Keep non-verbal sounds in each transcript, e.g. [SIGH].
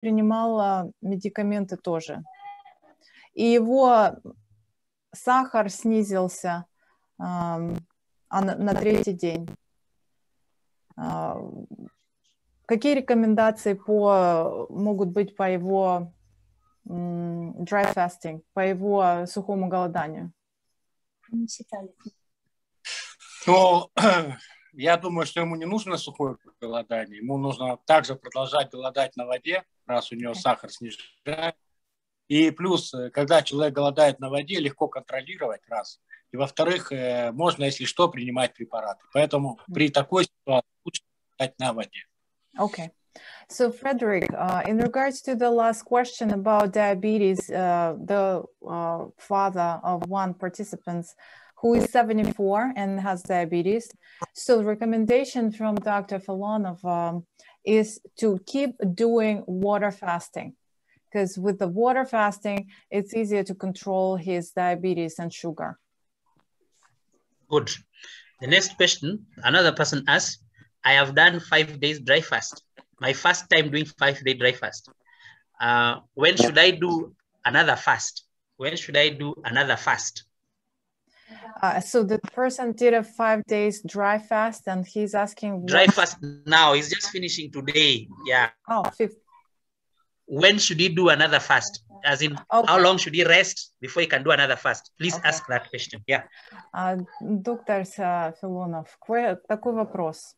принимал медикаменты тоже. И его сахар снизился а на, на третий день. Какие рекомендации по, могут быть по его dry fasting, по его сухому голоданию? Ну, [CLEARS THROAT] я думаю, что ему не нужно сухое голодание. Ему нужно также продолжать голодать на воде, раз у него сахар снижается. И плюс, э, когда человек голодает на воде, легко контролировать, раз. И во-вторых, э, можно, если что, принимать препараты. Поэтому при такой ситуации лучше на воде. Okay. So, Frederick, uh, in regards to the last question about diabetes, uh, the uh, father of one participant who is 74 and has diabetes. So, recommendation from Dr. Falonov um, is to keep doing water fasting because with the water fasting, it's easier to control his diabetes and sugar. Good. The next question, another person asked I have done five days dry fast. My first time doing five day dry fast. Uh, when should I do another fast? When should I do another fast? Uh, so the person did a five days dry fast and he's asking dry fast now he's just finishing today yeah oh fifth when should he do another fast? As in, okay. how long should he rest before he can do another fast? Please okay. ask that question. Yeah. Доктор Филонов, такой вопрос.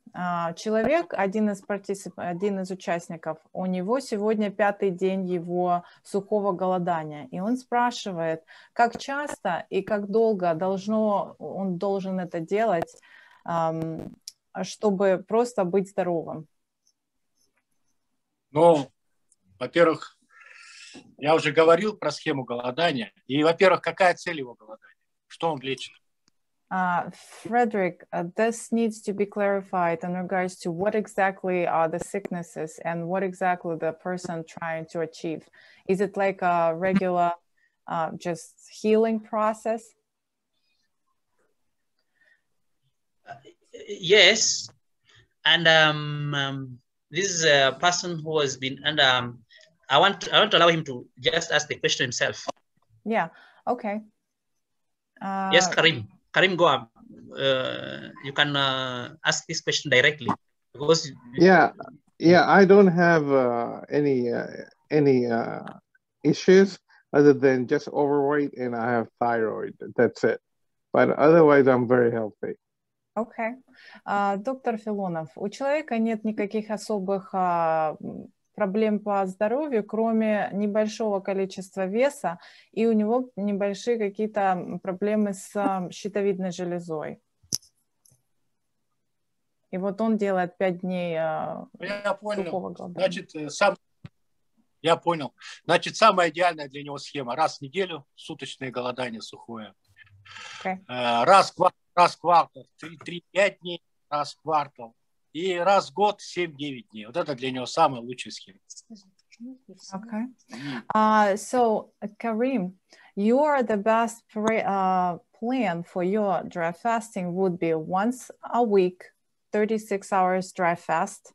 Человек, один из партисип... один из участников, у него сегодня пятый день его сухого голодания, и он спрашивает, как часто и как долго должно он должен это делать, чтобы просто быть здоровым. Ну, во-первых, я уже говорил про схему голодания. И, во-первых, какая цель его голодания? Что он лечит? Uh, Frederick, uh, this needs to be clarified in regards to what exactly are the sicknesses and what exactly the person trying to achieve. Is it like a regular uh, just healing process? yes. And um, um, this is a person who has been under um, I want I want to allow him to just ask the question himself. Yeah. Okay. Uh, yes, Karim. Karim, go up. Uh, you can uh, ask this question directly because. Yeah, yeah. I don't have uh, any uh, any uh, issues other than just overweight and I have thyroid. That's it. But otherwise, I'm very healthy. Okay. Uh, доктор Филонов, у человека нет никаких особых uh, проблем по здоровью, кроме небольшого количества веса, и у него небольшие какие-то проблемы с щитовидной железой. И вот он делает пять дней Я понял. Значит, э, сам я понял. Значит, самая идеальная для него схема. Раз в неделю суточное голодание сухое. Okay. Э, раз, раз в квартал, 3-5 дней, раз в квартал. И раз в год 7-9 дней. Вот это для него самая лучшая схема. Okay. Uh, so, Karim, your the best uh, plan for your dry fasting would be once a week, 36 hours dry fast,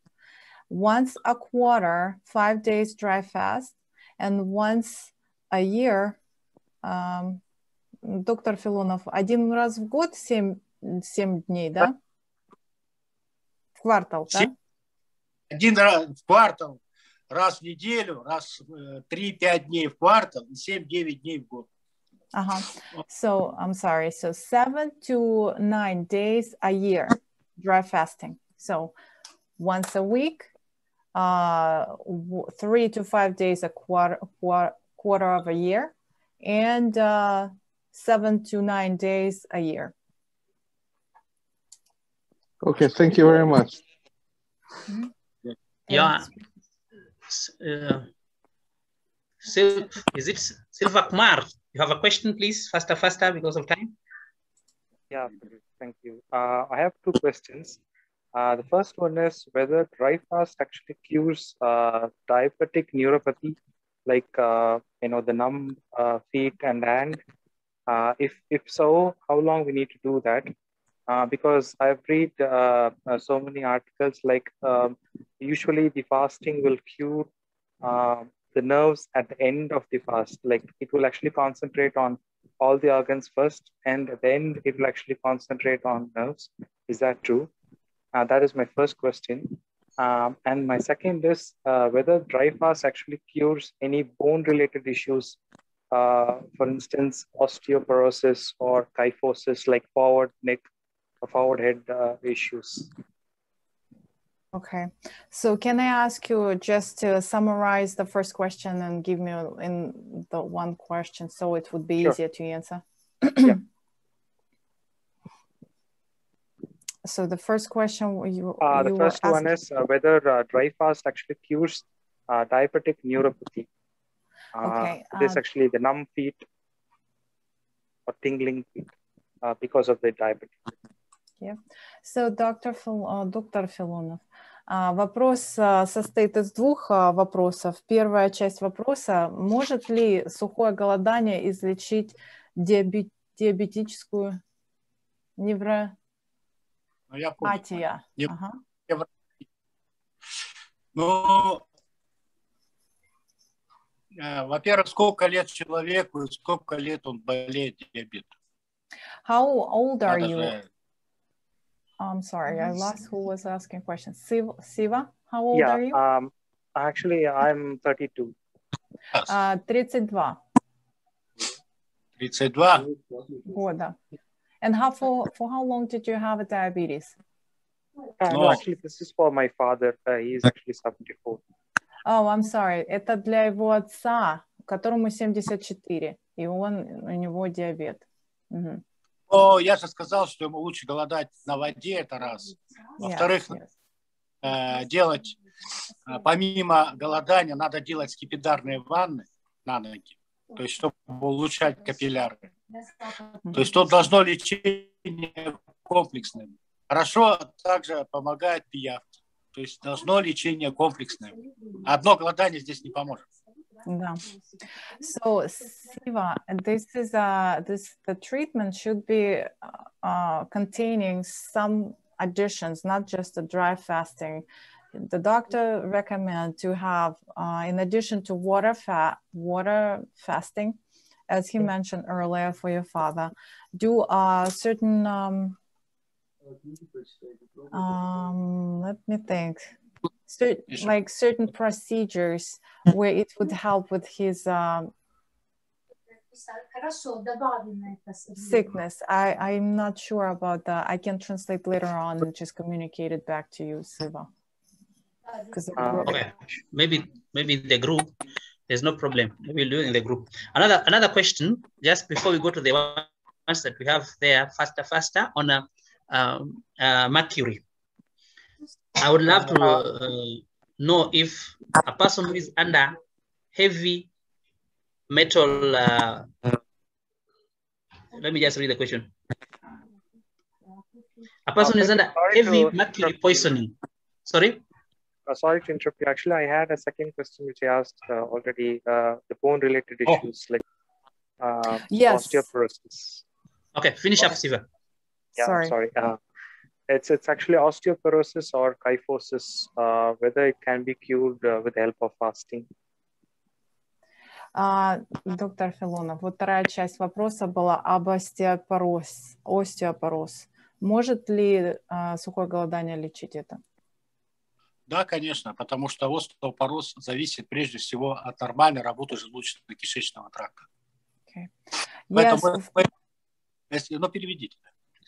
once a quarter, five days dry fast, and once a year, um, доктор Филонов, один раз в год 7, 7 дней, да? В квартал, да? Один раз в квартал, раз в неделю, раз э, три-пять дней в квартал и семь-девять дней в год. Uh-huh. So I'm sorry. So seven to nine days a year dry fasting. So once a week, uh, three to five days a quarter, quarter, quarter of a year, and uh, seven to nine days a year. Okay, thank you very much. Yeah. Uh, is it Silva Kumar? You have a question, please? Faster, faster, because of time. Yeah, thank you. Uh, I have two questions. Uh, the first one is whether dry fast actually cures uh, diabetic neuropathy, like uh, you know the numb uh, feet and hand. Uh, if if so, how long we need to do that? Uh, because I've read uh, uh, so many articles like um, usually the fasting will cure uh, the nerves at the end of the fast. Like it will actually concentrate on all the organs first, and at the end it will actually concentrate on nerves. Is that true? Uh, that is my first question. Um, and my second is whether dry fast actually cures any bone related issues, uh, for instance, osteoporosis or kyphosis, like forward neck forward head uh, issues. Okay, so can I ask you just to summarize the first question and give me in the one question so it would be Sure. easier to answer? Yeah. [CLEARS THROAT] So the first question you, Uh, the you first one is uh, whether uh, dry fast actually cures uh, diabetic neuropathy. Uh, Okay, it is uh, actually the numb feet or tingling feet uh, because of the diabetes. So, доктор, Фил- а, доктор Филонов, а, вопрос а, состоит из двух вопросов. Первая часть вопроса, может ли сухое голодание излечить диабе- диабетическую невропатию? Ну, я Ага. Ну, э, во-первых, сколько лет человеку и сколько лет он болеет диабетом. How old are you? же- I'm sorry, I lost who was asking questions. Siva, Siva how old yeah, are you? um, actually, I'm 32. А, 32 32. года. And how for, for how long did you have a diabetes? Uh, no, No. actually, this is for my father. Uh, he is actually 74. Oh, I'm sorry. Это для его отца, которому 74, и он, у него диабет. Мгм. Но я же сказал, что ему лучше голодать на воде, это раз. Yes, Во-вторых, yes. э, делать, э, помимо голодания, надо делать скипидарные ванны на ноги, то есть чтобы улучшать капилляры. То есть тут должно лечение комплексное. Хорошо также помогает пиявки. То есть должно лечение комплексное. Одно голодание здесь не поможет. So, Siva, this is a this the treatment should be uh, containing some additions, not just the dry fasting. The doctor recommend to have, uh, in addition to water fat, water fasting, as he mentioned earlier for your father, do a certain. Um, um, let me think certain like certain procedures where it would help with his um, sickness. I, I'm not sure about that. I can translate later on and just communicate it back to you, Silva. Uh, okay, maybe maybe the group. There's no problem. We'll do it in the group. Another another question, just before we go to the ones that we have there, faster, faster on a, um, uh, Mercury. I would love to uh, know if a person who is under heavy metal. Uh, let me just read the question. A person is under heavy to mercury poisoning. Sorry. Uh, sorry to interrupt you. Actually, I had a second question which I asked uh, already. Uh, the bone-related Oh. issues like uh, Yes. osteoporosis. Okay, finish up, Siva. Yeah, I'm Sorry. sorry. It's it's actually osteoporosis or kyphosis. Uh, whether it can be cured uh, with the help of fasting. А, доктор Филонов, вот вторая часть вопроса была об остеопороз. остеопороз. Может ли а, сухое голодание лечить это? Да, конечно, потому что остеопороз зависит прежде всего от нормальной работы желудочно-кишечного тракта. Yes, Поэтому, мы- если, ну, переведите.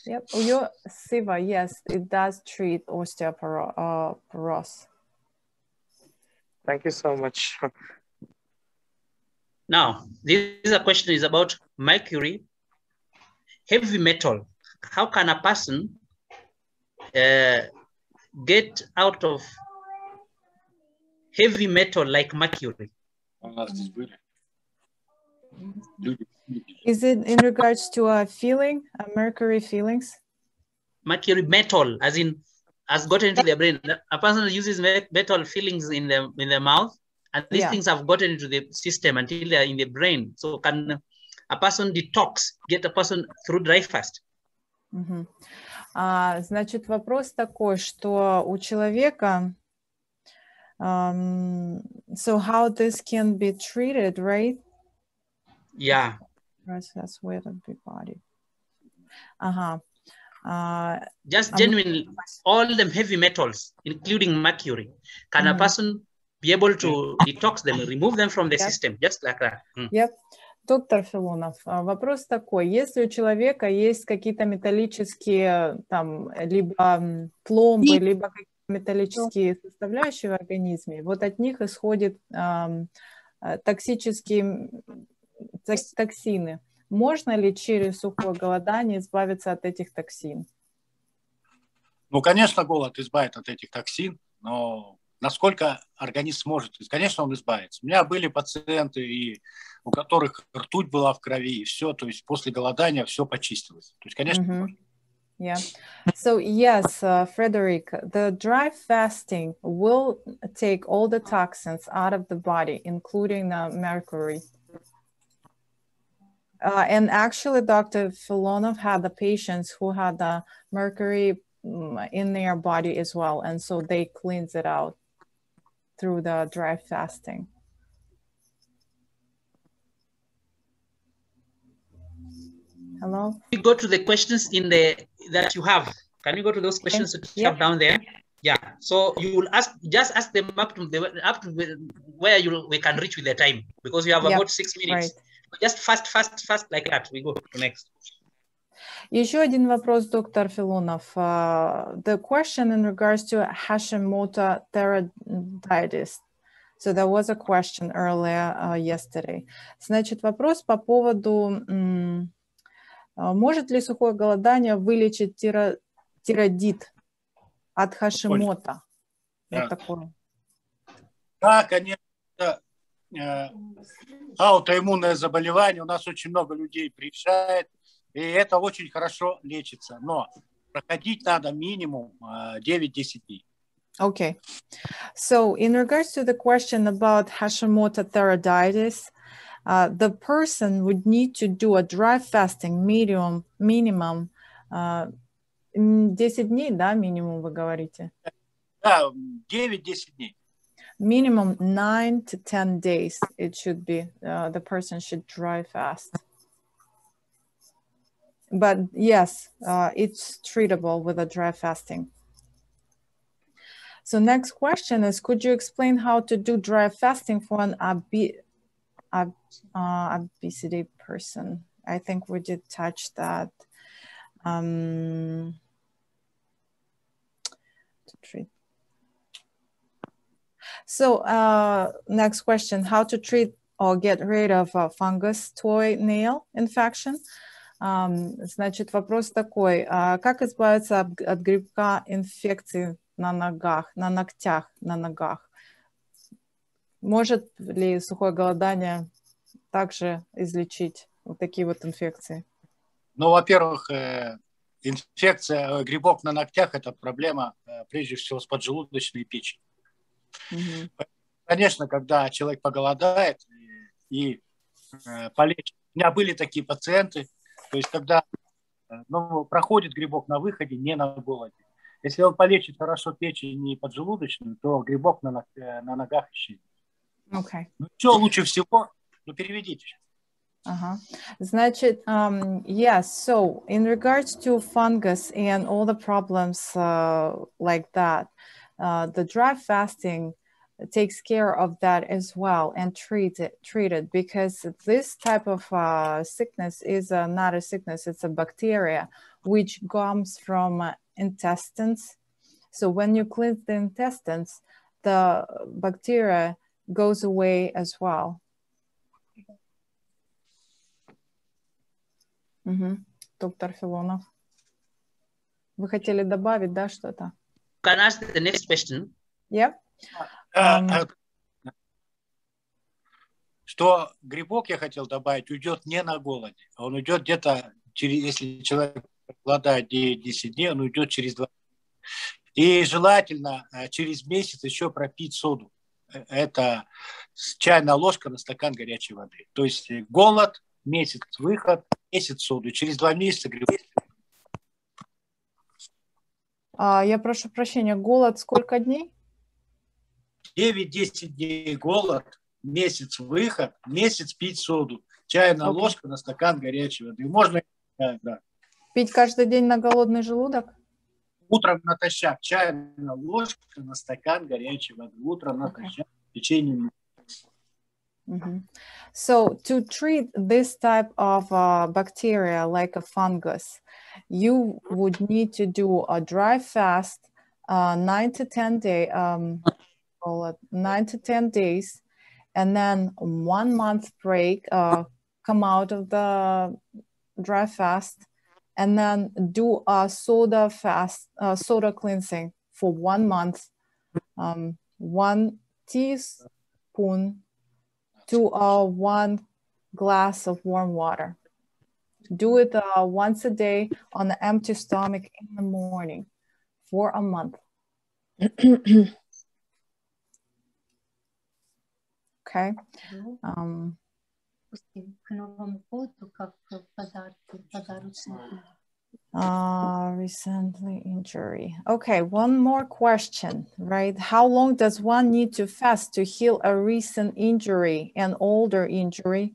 Yep. Your Siva, yes, it does treat osteoporosis. Thank you so much. Now, this a question is about mercury, heavy metal. How can a person uh, get out of heavy metal like mercury? У нас здесь были люди. Is it in regards to a feeling, a mercury feelings? Mercury metal, as in, has gotten into their brain. A person uses me- metal fillings in the in the mouth, and these Yeah. things have gotten into the system until they are in the brain. So, can a person detox, get a person through dry fast? Мгм. А, значит, вопрос такой, что у человека Um, so how this can be treated, right? Yeah. Process with the body. Uh-huh. Uh, Just Um, genuinely, all them heavy metals, including mercury, can a Mhm. person be able to [LAUGHS] detox them, remove them from the Yep. system, just like that? Mm. Yep. Доктор Филонов, а, вопрос такой. Если у человека есть какие-то металлические, там, либо пломбы, либо какие-то металлические составляющие в организме, вот от них исходят ам, э, токсические токсины. Можно ли через сухое голодание избавиться от этих токсин? Ну, конечно, голод избавит от этих токсин, но насколько организм сможет, конечно, он избавится. У меня были пациенты, и у которых ртуть была в крови, и все, то есть после голодания все почистилось. То есть, конечно, можно. Yeah. So yes, uh, Frederick, the dry fasting will take all the toxins out of the body, including the mercury. Uh, and actually, Dr. Filonov had the patients who had the mercury mm, in their body as well, and so they cleanse it out through the dry fasting. Hello. We go to the questions in the that you have. Can you go to those questions that you have down there? Yeah. So you will ask just ask them up to the up to where you we can reach with the time because you have about six minutes. Just fast, fast, fast like that. We go to next. Еще один вопрос, доктор Филонов. Uh, the question in regards to Hashimoto thyroiditis. So there was a question earlier uh, yesterday. Значит, вопрос по поводу, м, а, может ли сухое голодание вылечить тиро- тиродит от Хашимота? Да. Вот такое. Да, конечно, аутоиммунное заболевание. У нас очень много людей приезжает, и это очень хорошо лечится. Но проходить надо минимум э, 9-10 дней. Okay. So, in regards to the question about Hashimoto thyroiditis, uh, the person would need to do a dry fasting medium, minimum uh, м, 10 дней, да, минимум вы говорите? Да, 9-10 дней. Minimum 9 to 10 days it should be, uh, the person should dry fast. But yes, uh, it's treatable with a dry fasting. So next question is, could you explain how to do dry fasting for an obe- ob- uh, obesity person? I think we did touch that. Um, to treat. So uh, next question, how to treat or get rid of uh, fungus toy nail infection? Um, значит, вопрос такой, а как избавиться от, от грибка инфекции на ногах, на ногтях, на ногах? Может ли сухое голодание также излечить вот такие вот инфекции? Ну, во-первых, э, инфекция, грибок на ногтях – это проблема э, прежде всего с поджелудочной печенью. Мгм. Конечно, когда человек поголодает и, и э, полечит. У меня были такие пациенты, то есть когда э, ну, проходит грибок на выходе, не на голоде. Если он полечит хорошо печень и поджелудочную, то грибок на, э, на ногах исчезнет. Okay. Ну, что лучше всего? Ну, переведите. Uh-huh. Значит, um, yes, so in regards to fungus and all the problems uh, like that, uh, the dry fasting takes care of that as well and treat it, treat it because this type of uh, sickness is uh, not a sickness, it's a bacteria which comes from uh, intestines. So when you cleanse the intestines, the bacteria goes away as well. Мгм. Доктор Филонов. Вы хотели добавить, да, что-то? Can I ask the next question? Yep. А, Ам. а, Что грибок, я хотел добавить, уйдет не на голоде. Он уйдет где-то, через, если человек голодает 9-10 дней, он уйдет через 2 И желательно э, через месяц еще пропить соду. Э, Это чайная ложка на стакан горячей воды. То есть э, голод, месяц выход, месяц соду. Через два месяца грибок. А, я прошу прощения, голод сколько дней? 9-10 дней голод, месяц выход, месяц пить соду. Чайная okay. ложка на стакан горячей воды. Можно да. Пить каждый день на голодный желудок? Утром натощак чайная ложка на стакан горячей воды. Утром натощак в течение Mm -hmm. So to treat this type of uh, bacteria like a fungus, you would need to do a dry fast, uh, nine to 10 day, um, nine to 10 days, and then one month break, uh, come out of the dry fast, and then do a soda fast, uh, soda cleansing for one month, um, one teaspoon to uh, one glass of warm water. Do it uh, once a day on an empty stomach in the morning for a month. [CLEARS THROAT] okay. Um, uh, recently injury. Okay, one more question, right? How long does one need to fast to heal a recent injury, an older injury,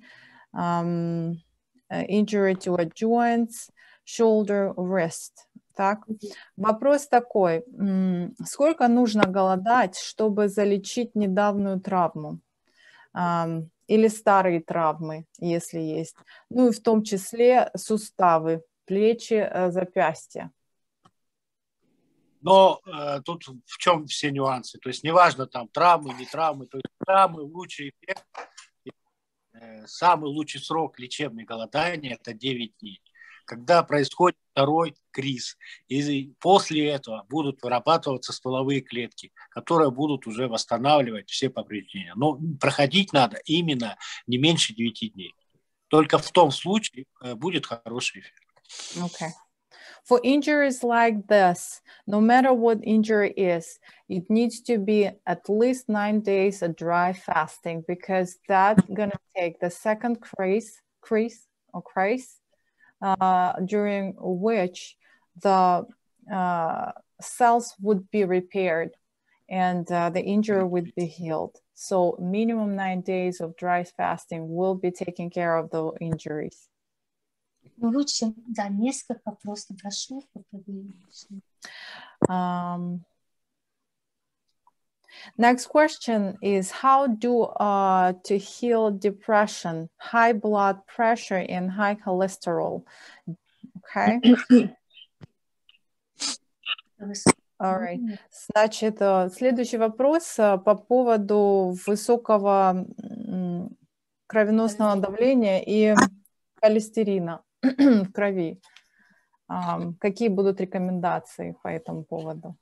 um, uh, injury to a joint, shoulder, wrist? Так, вопрос такой, сколько нужно голодать, чтобы залечить недавнюю травму? Или старые травмы, если есть. Ну и в том числе суставы, плечи, э, запястья. Но э, тут в чем все нюансы? То есть неважно там травмы, не травмы, то есть самый лучший эффект, э, самый лучший срок лечебной голодания – это 9 дней. Когда происходит второй криз. И после этого будут вырабатываться стволовые клетки, которые будут уже восстанавливать все повреждения. Но проходить надо именно не меньше 9 дней. Только в том случае э, будет хороший эффект. Okay. For injuries like this, no matter what injury is, it needs to be at least nine days of dry fasting because that's gonna take the second crease, crease or crease, uh, during which the uh, cells would be repaired and uh, the injury would be healed. So minimum nine days of dry fasting will be taking care of the injuries. Ну, лучше, да, несколько просто брошюр um, Next question is how do uh, to heal depression, high blood pressure and high cholesterol? Okay. All right. Значит, следующий вопрос по поводу высокого кровеносного давления и холестерина. В крови. Какие будут рекомендации по этому поводу?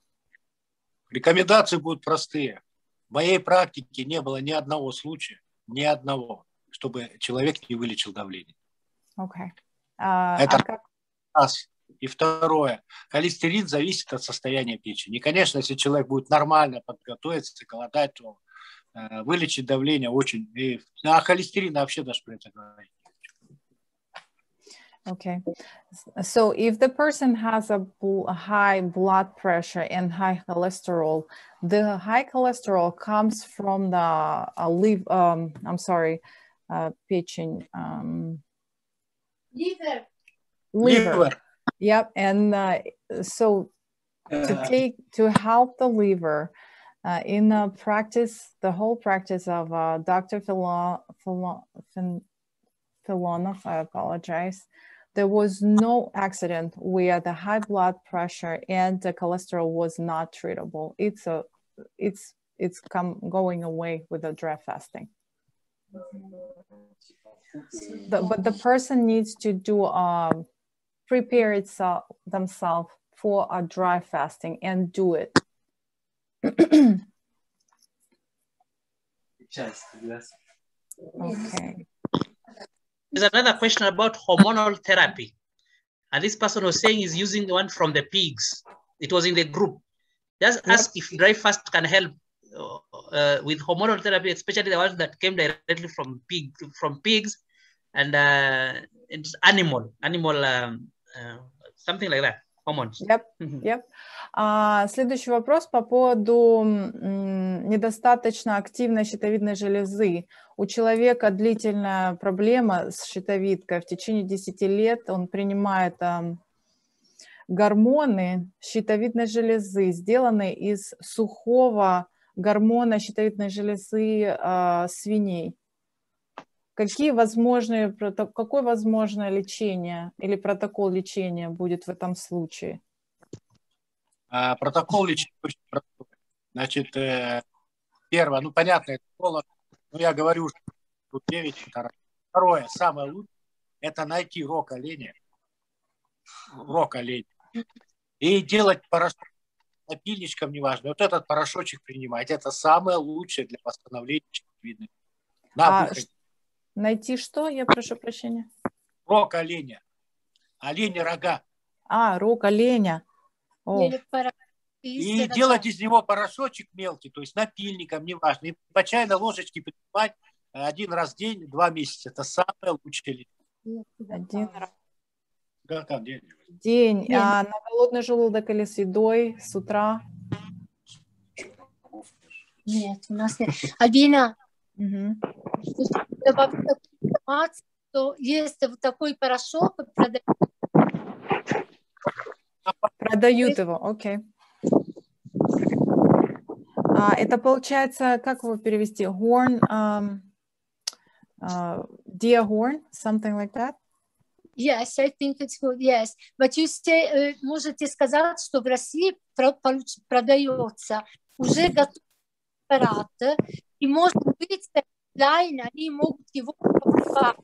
Рекомендации будут простые. В моей практике не было ни одного случая, ни одного, чтобы человек не вылечил давление. Okay. Uh, Это а как... раз. И второе, холестерин зависит от состояния печени. И, конечно, если человек будет нормально подготовиться, голодать, то э, вылечить давление очень... И, а холестерин вообще даже про это говорить. Okay. So if the person has a, a, high blood pressure and high cholesterol, the high cholesterol comes from the uh, live, um, I'm sorry, uh, pitching. Um, liver. Liver. liver. Yep. And uh, so to take, to help the liver, uh, in the practice, the whole practice of uh, Dr. Filon, Filon, Filonov, I apologize, there was no accident where the high blood pressure and the cholesterol was not treatable. It's a, it's it's come going away with the dry fasting. The, but the person needs to do um, prepare itself themselves for a dry fasting and do it. okay. There's another question about hormonal therapy. And this person was saying he's using the one from the pigs. It was in the group. Just yep. ask if dry fast can help uh, uh, with hormonal therapy, especially the ones that came directly from pig, from pigs and uh, it's animal, animal, um, uh, something like that. hormones. Yep. Mhm. Yep. А, следующий вопрос по поводу м, недостаточно активной щитовидной железы. У человека длительная проблема с щитовидкой. В течение 10 лет он принимает ам, гормоны щитовидной железы, сделанные из сухого гормона щитовидной железы а, свиней. Какие возможные, какое возможное лечение или протокол лечения будет в этом случае? А, протокол лечения очень простой. Значит, э, первое, ну, понятно, это коло, но я говорю, что тут 9, второе. Второе, самое лучшее, это найти рог оленя, рог оленя, и делать порошок напильничком, неважно, вот этот порошочек принимать, это самое лучшее для восстановления щитовидной. На А выходе. Найти что? Я прошу прощения. Рог оленя, оленя рога. А, рог оленя. О, Или пора- И делать из него порошочек мелкий, то есть напильником, неважно. И по чайной ложечке принимать один раз в день, два месяца. Это самое лучшее один раз Да, там день. день. День. А на голодный желудок или с едой с утра? Нет, у нас нет. Альбина, Мгм. добавлю такую информацию, что есть вот такой порошок, продают Продают его, окей. А, это получается, как его перевести? Horn, um, uh, deer horn, something like that? Yes, I think it's good. Yes, but you say, э, можете сказать, что в России продается уже готовый препарат, и может быть онлайн они могут его покупать.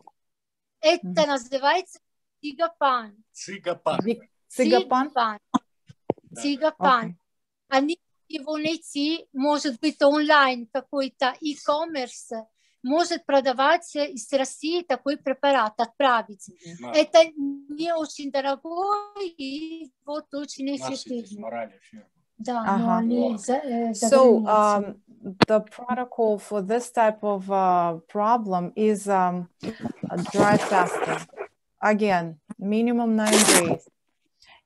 Это называется цигапан. Цигапан? Цигапан. Да. Цигапан. Они его найти, может быть, онлайн какой-то e-commerce, может продавать из России такой препарат, отправить. На, Это не очень дорогой и вот очень эффективно. фирмы. Да, Ага. но они за, э, So um, the protocol for this type of uh, problem is um, dry fasting. Again, minimum nine days,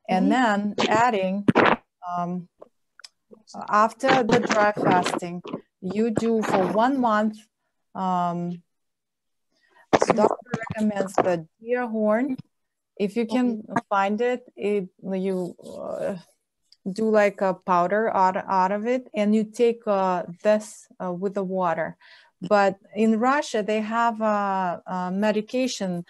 and then adding um, after the dry fasting, you do for one month. Um, doctor recommends the deer horn. If you can find it, it you. Uh, do like a powder out, out of it and you take uh, this uh, with the water but in russia they have a, a medication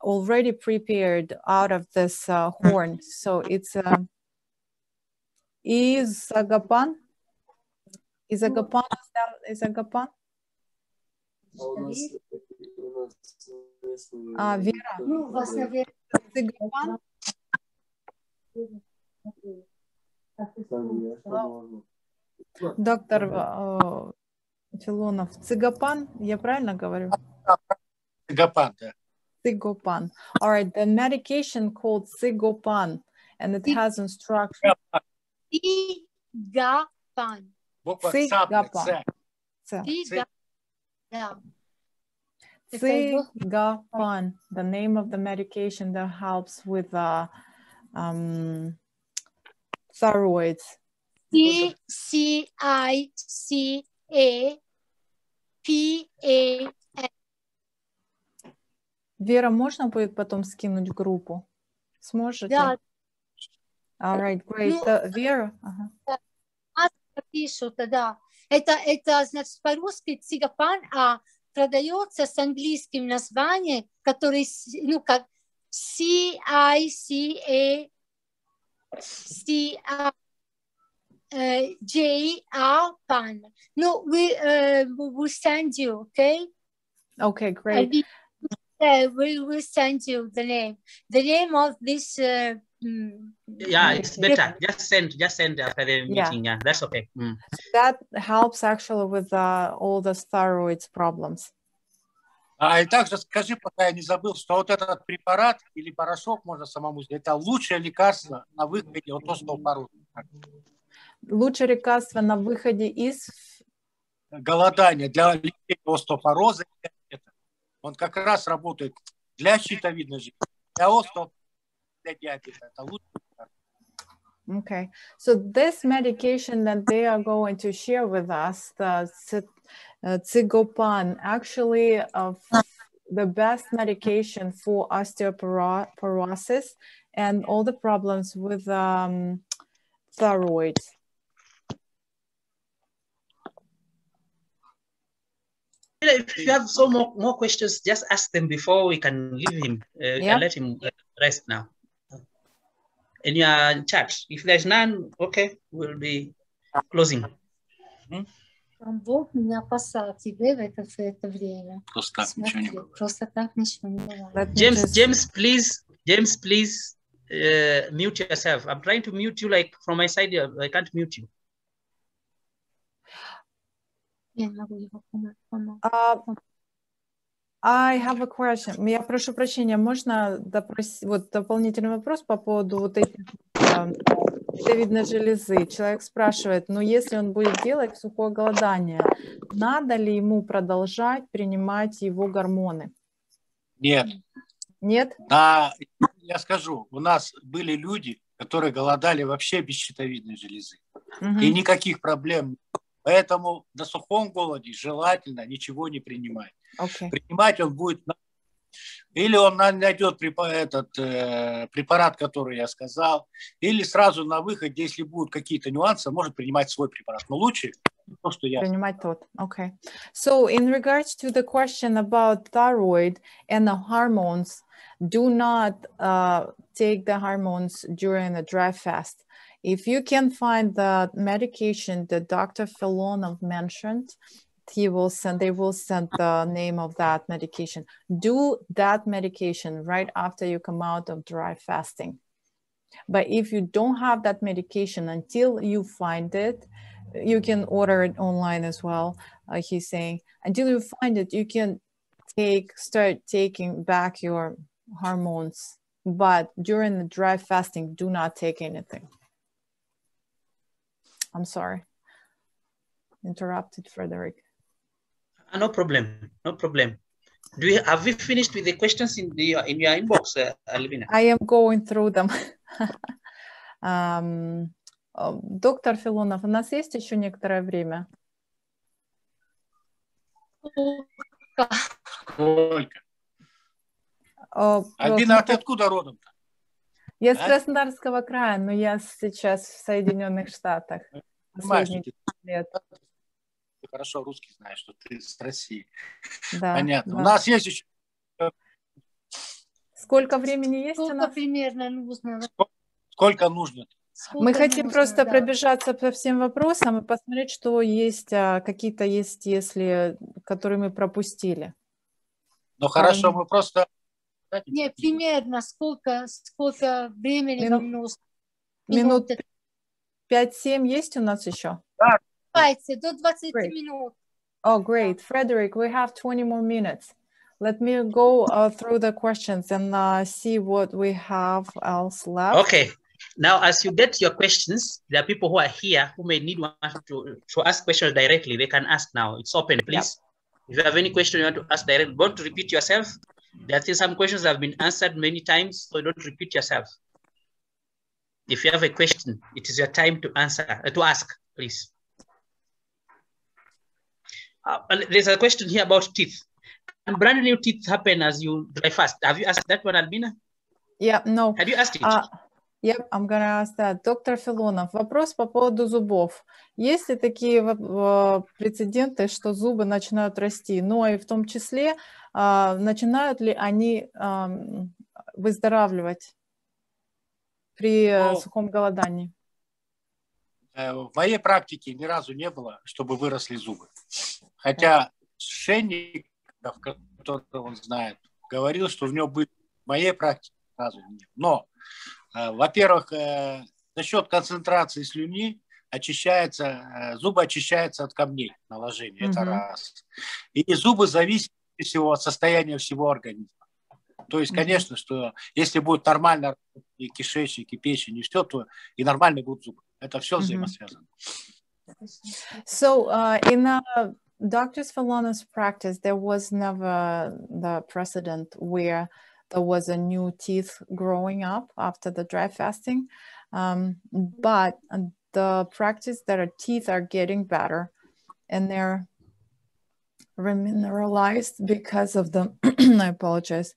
already prepared out of this uh, horn so it's uh, izagapan izagapan is that izagapan uh, Vera, Ну, у вас, наверное, Цигапан? доктор э, Филонов, цигапан, я правильно говорю? Цигапан, да. Cigopan. All right, the medication called Cigopan, and it has instructions. Цигапан. Буква Цигапан. ЦАП, Ц. Цига- Да. Это его- Cigapan, the name of the medication that helps with uh, um, thyroids. C C I C A P A Вера, можно будет потом скинуть группу? Сможете? Да, All right, great. Ну, Uh, Вера, ага. пишут, да. Это, это значит по-русски цигапан, а продается с английским названием, который, ну, как C-I-C-A C-I-J-A pan. No, we, uh, we send you, okay? Okay, great. Will, uh, we will send you the name. The name of this uh, mm, Yeah, it's better. Just send, just send after the Yeah. meeting. Yeah, that's okay. Mm. That helps actually with uh, all the thyroid problems. А и также скажи, пока я не забыл, что вот этот препарат или порошок можно самому сделать. Это лучшее лекарство на выходе от остеопороза. Лучшее лекарство на выходе из Голодание для лечения остеопороза. Он как раз работает для щитовидной железы, для остеопороза, Okay, so this medication that they are going to share with us, the uh, Zigopan, actually of the best medication for osteoporosis and all the problems with um. If you have so more, more questions, just ask them before we can leave him uh, yeah. and let him uh, rest now In your chat, if there's none, okay, we'll be closing. Там Бог меня посал тебе в это, в это время. Просто так ничего не Смотри, было. просто так ничего не бывает. Let me James, just- James, please, James, please uh, mute yourself. I'm trying to mute you, like from my side, uh, I can't mute you. Я не могу его помочь. помочь. Uh, I have a question. Я прошу прощения, можно допрос... вот дополнительный вопрос по поводу вот этих щитовидной железы. Человек спрашивает, ну если он будет делать сухое голодание, надо ли ему продолжать принимать его гормоны? Нет, Нет? на, я скажу, у нас были люди, которые голодали вообще без щитовидной железы. Мгм. И никаких проблем. Поэтому на сухом голоде желательно ничего не принимать. Окей. Принимать он будет... Или он на- найдет этот э, препарат, который я сказал, или сразу на выходе, если будут какие-то нюансы, может принимать свой препарат. Но лучше то, что я Принимать тот. Okay. So in regards to the question about thyroid and the hormones, do not uh, take the hormones during the dry fast. If you can find the medication that Dr. Filonov mentioned, he will send, they will send the name of that medication. Do that medication right after you come out of dry fasting. But if you don't have that medication until you find it, you can order it online as well. Uh, he's saying until you find it, you can take start taking back your hormones. But during the dry fasting, do not take anything. I'm sorry. Interrupted Frederick. Ah, no problem, no problem. Do you have we finished with the questions in the in your inbox, uh, Alvina? I am going through them. [LAUGHS] Um, uh, Доктор Филонов, у нас есть еще некоторое время? Сколько? О, Альбина, а просто- ты откуда родом-то? Я с Да? Краснодарского края, но я сейчас в Соединенных Штатах. Понимаешь, ты лет. ты хорошо русский знаешь, что ты с России. Да, Понятно. да. У нас есть еще Сколько времени есть у Сколько нас? примерно нужно? сколько нужно. Мы Сколько хотим нужно, просто да. пробежаться по всем вопросам и посмотреть, что есть, а, какие-то есть, если, которые мы пропустили. Но хорошо, мы просто... Не, примерно сколько, сколько времени Мину- вам нужно? Минут Минуты. 5-7 есть у нас еще? Давайте, до 20 Great. минут. Oh, great. Frederick, we have 20 more minutes. Let me go uh, through the questions and uh, see what we have else left. Okay. Now, as you get your questions, there are people who are here who may need one to, to ask questions directly. They can ask now. It's open, please. If you have any question you want to ask directly, don't repeat yourself. There are some questions that have been answered many times, so don't repeat yourself. If you have a question, it is your time to answer, uh, to ask, please. Uh, there's a question here about teeth. Can brand new teeth happen as you dry fast? Have you asked that one, Albina? Yeah, no. Have you asked it? А, Yep, I'm gonna ask that. Доктор Филонов, вопрос по поводу зубов. Есть ли такие э, прецеденты, что зубы начинают расти? Ну и в том числе, а, начинают ли они выздоравливать при э, Ну, сухом голодании? Э, В моей практике ни разу не было, чтобы выросли зубы. Хотя Шенников, которого он знает, говорил, что в нем были. В моей практике ни разу нет. Но, э, во-первых, э, за счет концентрации слюни очищается, э, зубы очищаются от камней наложения. Это Мгм. раз. И зубы зависят всего от состояния всего организма. То есть, конечно, что если будет нормально и кишечник, и печень, и все, то и нормально будут зубы. Это все Мгм. взаимосвязано. So uh, in uh, Dr. Svalana's practice, there was never the precedent where there was a new teeth growing up after the dry fasting. Um, but the practice that our teeth are getting better and they're remineralized because of the, [CLEARS THROAT] I apologize,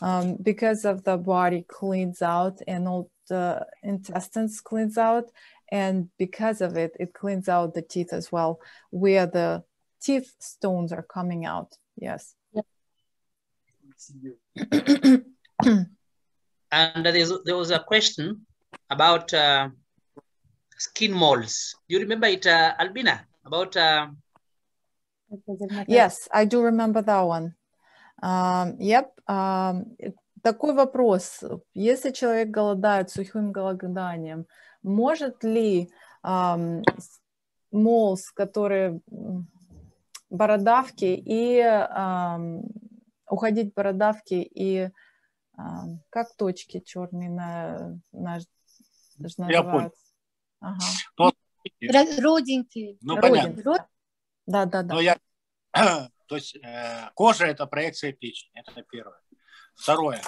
um, because of the body cleans out and all the intestines cleans out. And because of it, it cleans out the teeth as well, where the teeth stones are coming out. Yes. And there was a question about uh, skin molds. Do you remember it, uh, Albina? About uh... yes, I do remember that one. Um, yep. Um, такой вопрос. Если человек голодает сухим голоданием, может ли um, молз, которые бородавки и um, уходить бородавки и um, как точки черные на, на называются? Ага. Но, родинки. Ну, Родинки. понятно. Да, да, да. Но я, [CLEARS THROAT] то есть э, кожа – это проекция печени, это первое. Второе.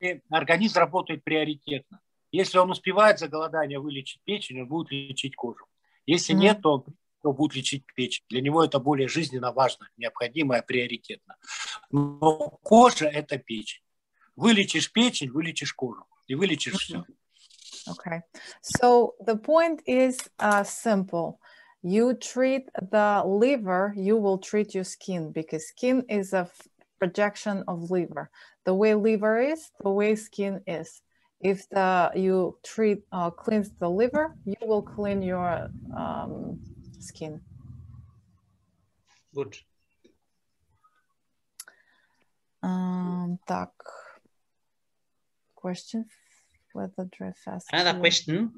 И организм работает приоритетно. Если он успевает за голодание вылечить печень, он будет лечить кожу. Если mm. нет, то, то будет лечить печень. Для него это более жизненно важно, необходимо, приоритетно. Но кожа – это печень. Вылечишь печень, вылечишь кожу. И вылечишь mm-hmm. все. Okay. So the point is uh, simple. You treat the liver, you will treat your skin because skin is a projection of liver. The way liver is, the way skin is. If the you treat uh, cleanse the liver, you will clean your um, skin. Good. Um, так. Question whether dry fast. Another question.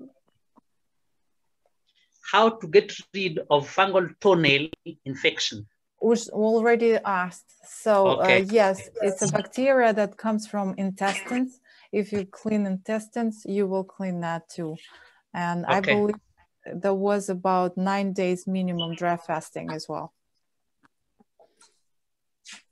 How to get rid of fungal toenail infection? Was already asked. So uh, okay. uh, yes, it's a bacteria that comes from intestines. If you clean intestines, you will clean that too. And okay. I believe there was about nine days minimum dry fasting as well.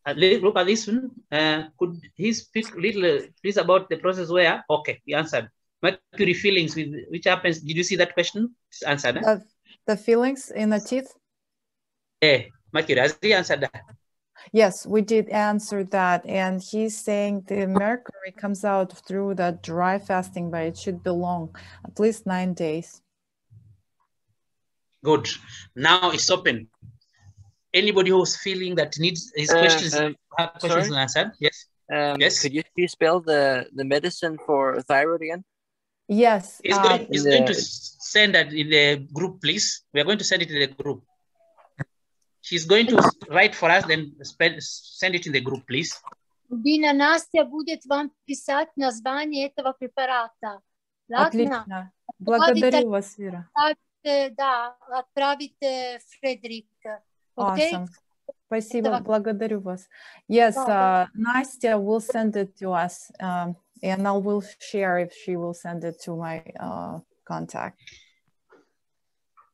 Uh, look at this one. Uh, could he speak a little, uh, please, about the process where? Okay, he answered. Mercury fillings, with which happens. Did you see that question? It's answered. Uh, the fillings in the teeth? Yeah, mercury. Has he answered that? Yes, we did answer that. And he's saying the mercury comes out through the dry fasting, but it should be long, at least nine days. Good. Now it's open anybody who's feeling that needs his uh, questions, um, have questions sorry? answered. Yes. Um, yes. Could you please spell the the medicine for thyroid again? Yes. He's, going, uh, he's the... going to send that in the group, please. We are going to send it in the group. She's going to write for us, then spend, send it in the group, please. Бина Настя будет вам писать название этого препарата. Ладно? Отлично. Благодарю вас, Вера. Да, отправите Фредерик. Okay. Awesome. Спасибо, благодарю вас. Yes, uh, Nastya will send it to us, um, and I will share if she will send it to my uh, contact.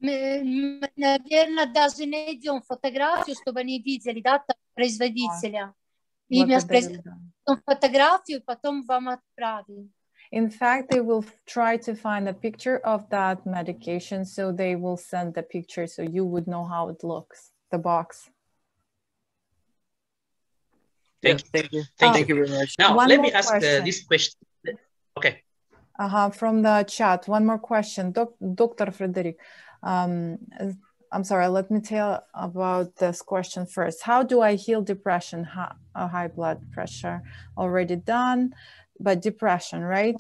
Наверное, даже найдем фотографию, чтобы они видели, да, производителя. Имя фотографию, потом вам отправим. In fact, they will try to find a picture of that medication, so they will send the picture so you would know how it looks the box. Thank you. Thank you. Thank, oh, you. very much. Now, let me ask uh, this question. Okay. Uh-huh, from the chat, one more question. Doc, Dr. Frederick, um, I'm sorry, let me tell about this question first. How do I heal depression, high, uh, high blood pressure? Already done, but depression, right?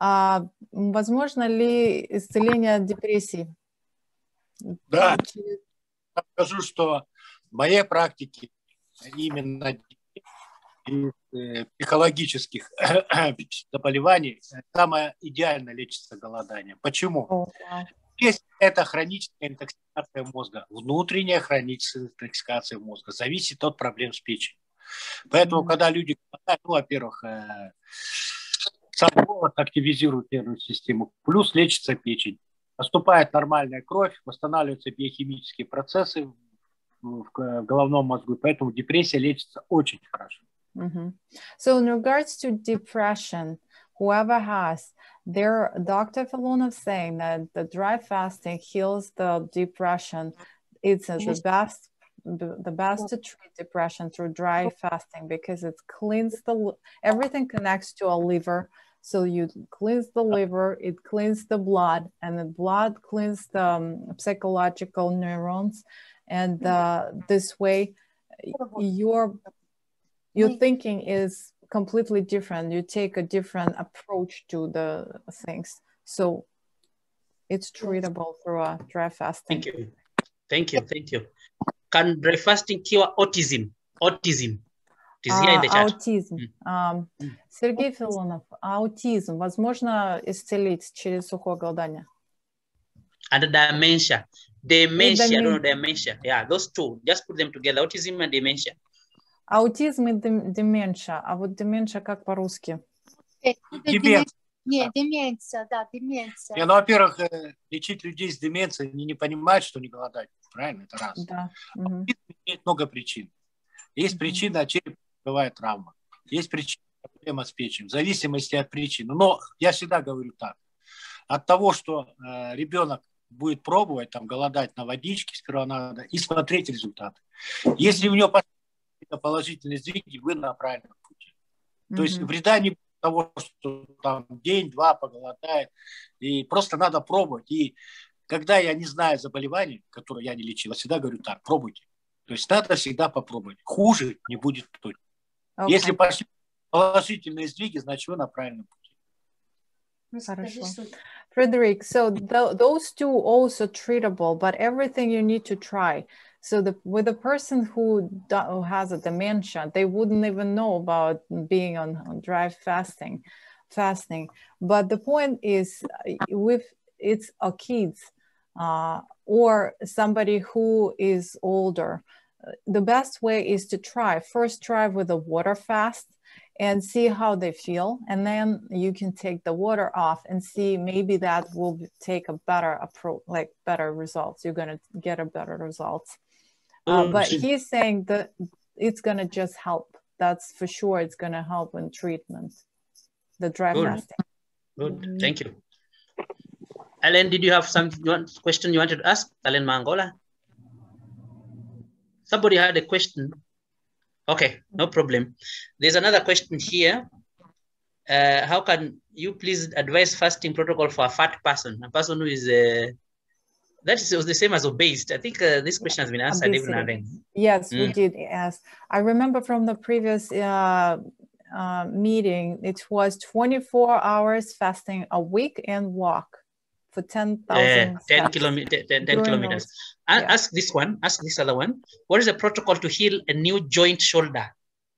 Uh, возможно ли исцеление депрессии? Да, скажу, что в моей практике именно психологических [COUGHS] заболеваний самое идеально лечится голодание. Почему? Есть это хроническая интоксикация мозга, внутренняя хроническая интоксикация мозга, зависит от проблем с печенью. Поэтому, когда люди ну, во-первых, э, сам голод активизирует нервную систему, плюс лечится печень поступает нормальная кровь, восстанавливаются биохимические процессы в, головном мозгу, поэтому депрессия лечится очень хорошо. Mm-hmm. So in regards to depression, whoever has, their Dr. Filonov saying that the dry fasting heals the depression. It's the best the best to treat depression through dry fasting because it cleans the everything connects to a liver. So you cleanse the liver it cleans the blood and the blood cleans the um, psychological neurons. And uh, this way your your thinking is completely different. You take a different approach to the things. So it's treatable through a dry fasting. Thank you. Thank you. Thank you. Can dry fasting cure autism? Autism. It is here in the А, chat. аутизм. Ам, Сергей Филонов, аутизм возможно исцелить через сухое голодание? And dementia. Dementia, I don't know, демен- dementia. Yeah, those two. Just put them together. Autism and dementia. Аутизм и дем- деменция. А вот деменция как по-русски? Э, Демен- Не, деменция, да, деменция. Не, ну, во-первых, э, лечить людей с деменцией, они не понимают, что не голодать. Правильно? Это раз. Да. мгм. Аутизм имеет много причин. Есть причина, бывает травма. Есть причина, проблема с печенью. В зависимости от причины. Но я всегда говорю так. От того, что э, ребенок будет пробовать там голодать на водичке, сперва надо и смотреть результаты. Если у него положительные сдвиги, вы на правильном пути. То есть вреда не будет того, что там день-два поголодает. И просто надо пробовать. И когда я не знаю заболеваний, которые я не лечил, я всегда говорю так, пробуйте. То есть надо всегда попробовать. Хуже не будет точно. Окей. Если пошли положительные сдвиги, значит вы на правильном пути. Ну, Хорошо. Frederick, so tho- those two also treatable, but everything you need to try. So the with a person who, do, who has a dementia, they wouldn't even know about being on, on dry fasting, fasting. But the point is, uh, with it's a kids uh, or somebody who is older, the best way is to try. First, try with a water fast and see how they feel and then you can take the water off and see maybe that will take a better approach like better results you're going to get a better results uh, Mm, but he's saying that it's going to just help that's for sure it's going to help in treatment the dry Good. fasting Good. Thank you. Alan, did you have some you want, question you wanted to ask? Alan Mangola? Somebody had a question. Okay, no problem. There's another question here. Uh, how can you please advise fasting protocol for a fat person, a person who is uh, that is was the same as obese? I think uh, this question has been answered even Obesity. Alan. Yes, we Mm. did. Yes, I remember from the previous uh, uh, meeting, it was 24 hours fasting a week and walk for 10,000 Uh, 10 steps. kilometers, 10, 10 During kilometers. those- A- yeah. Ask this one, ask this other one. What is the protocol to heal a new joint shoulder?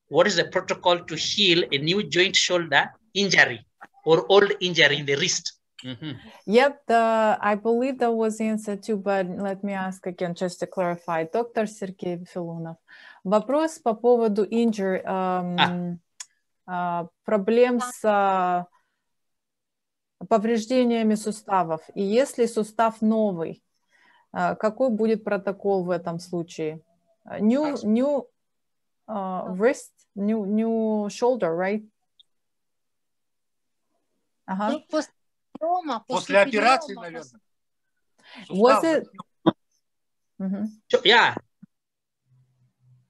What is the protocol to heal a new joint shoulder injury or old injury in the wrist? Mhm. Yep, the I believe that was the answer too, but let me ask again just to clarify. Доктор Сергей Филонов. Вопрос по поводу injury, эм, а, проблем с а, повреждениями суставов. И если сустав новый, а, какой будет протокол в этом случае? А, New, new uh, wrist, new, new shoulder, right? Ага. Ну, после перелома, После операции, перелома, наверное. Was Сустав it- Мгм. So, yeah.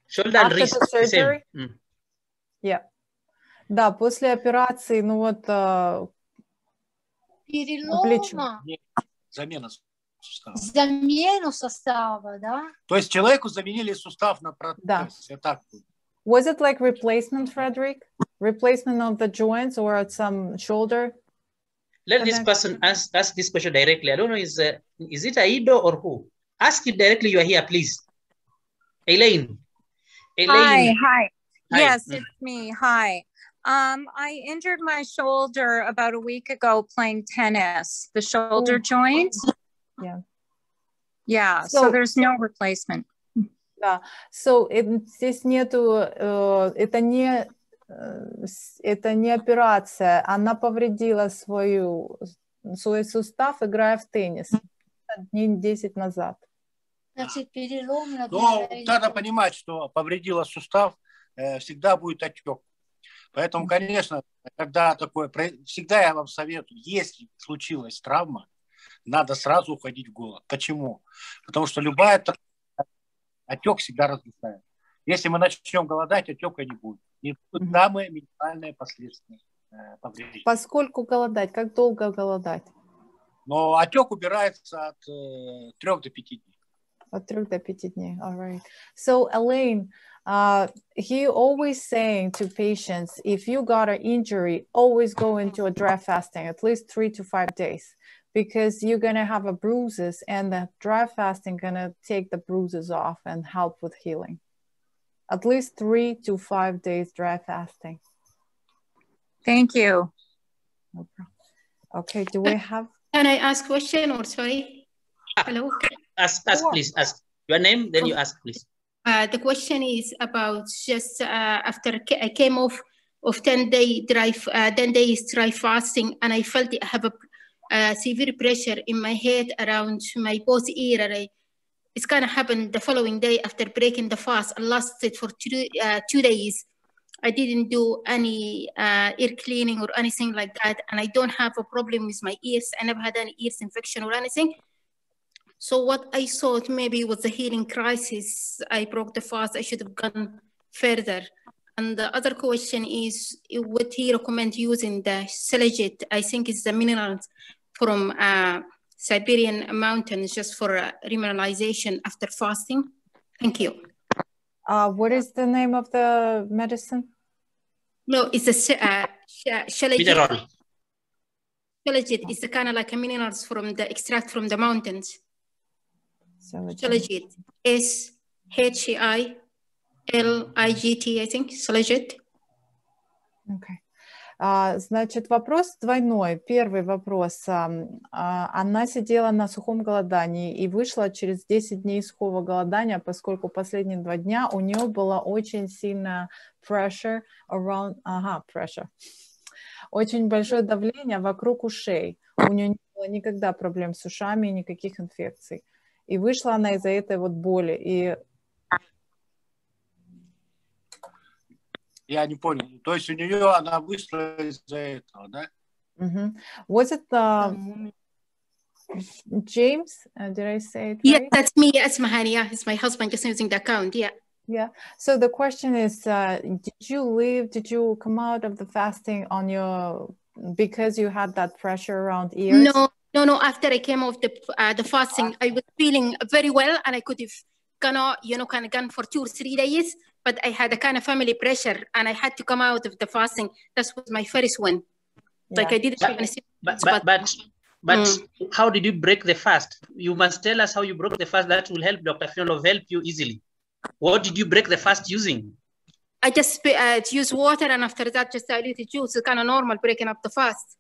Shoulder After wrist. the same. surgery? Mm. Yeah. Да, после операции, ну вот, а, Перелома, Замена сустава. замену состава, да? То есть человеку заменили сустав на протез. Да. Я так понял. was it like replacement, Frederick? Replacement of the joints or some shoulder? Let this Connect. person ask, ask this question directly. I don't know, is, uh, is it Aido or who? Ask it directly. You are here, please. Elaine. Hi, Elaine. hi. Hi. Yes, Mm. it's me. Hi. Um, I injured my shoulder about a week ago playing tennis, the shoulder Oh. joint. Yeah. Yeah, so, So- there's no replacement. Да. So it- здесь нету, э, это не, э, с- это не операция, она повредила свою, свой сустав, играя в теннис дней 10 назад. Значит, перелом на Но надо понимать, что повредила сустав, э, всегда будет отек. Поэтому, конечно, когда такое... Всегда я вам советую, если случилась травма, надо сразу уходить в голод. Почему? Потому что любая отек всегда разрушает. Если мы начнем голодать, отека не будет. И будут самые минимальные последствия э, повреждения. Поскольку голодать, как долго голодать? Но отек убирается от э, 3 до 5 дней. От 3 до 5 дней, all right. So, Elaine, uh, he always saying to patients, if you got an injury, always go into a dry fasting, at least three to five days, because you're gonna have a bruises and the dry fasting gonna take the bruises off and help with healing. At least three to five days dry fasting. Thank you. No okay, do we have? Can I ask question or sorry? Hello? Ask, ask please, ask your name, then you ask, please. Uh, the question is about just uh, after I came off of 10 day dry, uh, 10 days dry fasting, and I felt I have a severe pressure in my head around my both ear. I, it's gonna happen the following day after breaking the fast. I lost it for two, two days. I didn't do any uh, ear cleaning or anything like that. And I don't have a problem with my ears. I never had any ears infection or anything. So what I thought maybe was a healing crisis. I broke the fast. I should have gone further. And the other question is, would he recommend using the Selagit? I think it's the minerals from uh, Siberian mountains just for uh, remineralization after fasting. Thank you. Uh, what is the name of the medicine? No, it's a uh, Selagit. Mineral. Selagit is kind of like a minerals from the extract from the mountains. Shilajit. S H I L I G T, I think. Shilajit. Okay. А, значит, вопрос двойной. Первый вопрос. А, она сидела на сухом голодании и вышла через 10 дней сухого голодания, поскольку последние два дня у нее было очень сильно pressure around, ага, pressure, очень большое давление вокруг ушей. У нее не было никогда проблем с ушами, никаких инфекций. И вышла она из-за этой вот боли. И Я не понял. То есть у нее она вышла из-за этого, да? Mm-hmm. Was it uh, James? Uh, did I say it right? Yeah, that's me. It's Mahani. Yeah, it's my husband just using the account. Yeah. Yeah. So the question is, uh, did you leave? Did you come out of the fasting on your because you had that pressure around ears? No, no, no. After I came off the uh, the fasting, I was feeling very well, and I could have gone, you know, kind of gone for two or three days. But I had a kind of family pressure, and I had to come out of the fasting. That was my first one. Yeah. Like I didn't but, but, but, but, but mm. how did you break the fast? You must tell us how you broke the fast. That will help Dr. Fiolov help you easily. What did you break the fast using? I just uh, use water, and after that, just diluted juice. It's kind of normal breaking up the fast.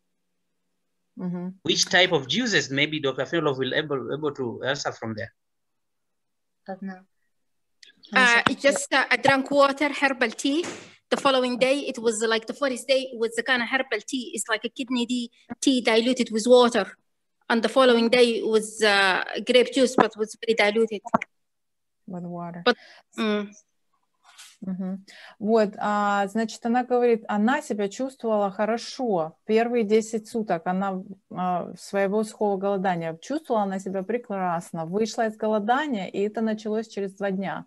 Mm-hmm. Which type of juices? Maybe Dr. Filov will able able to answer from there. No. Uh, just uh, I drank water, herbal tea. The following day, it was like the first day was the kind of herbal tea. It's like a kidney tea diluted with water. And the following day it was uh, grape juice, but was very diluted. With water. But, mm, Угу. Вот, а, значит, она говорит, она себя чувствовала хорошо. Первые 10 суток она а, своего сухого голодания чувствовала она себя прекрасно. Вышла из голодания, и это началось через два дня.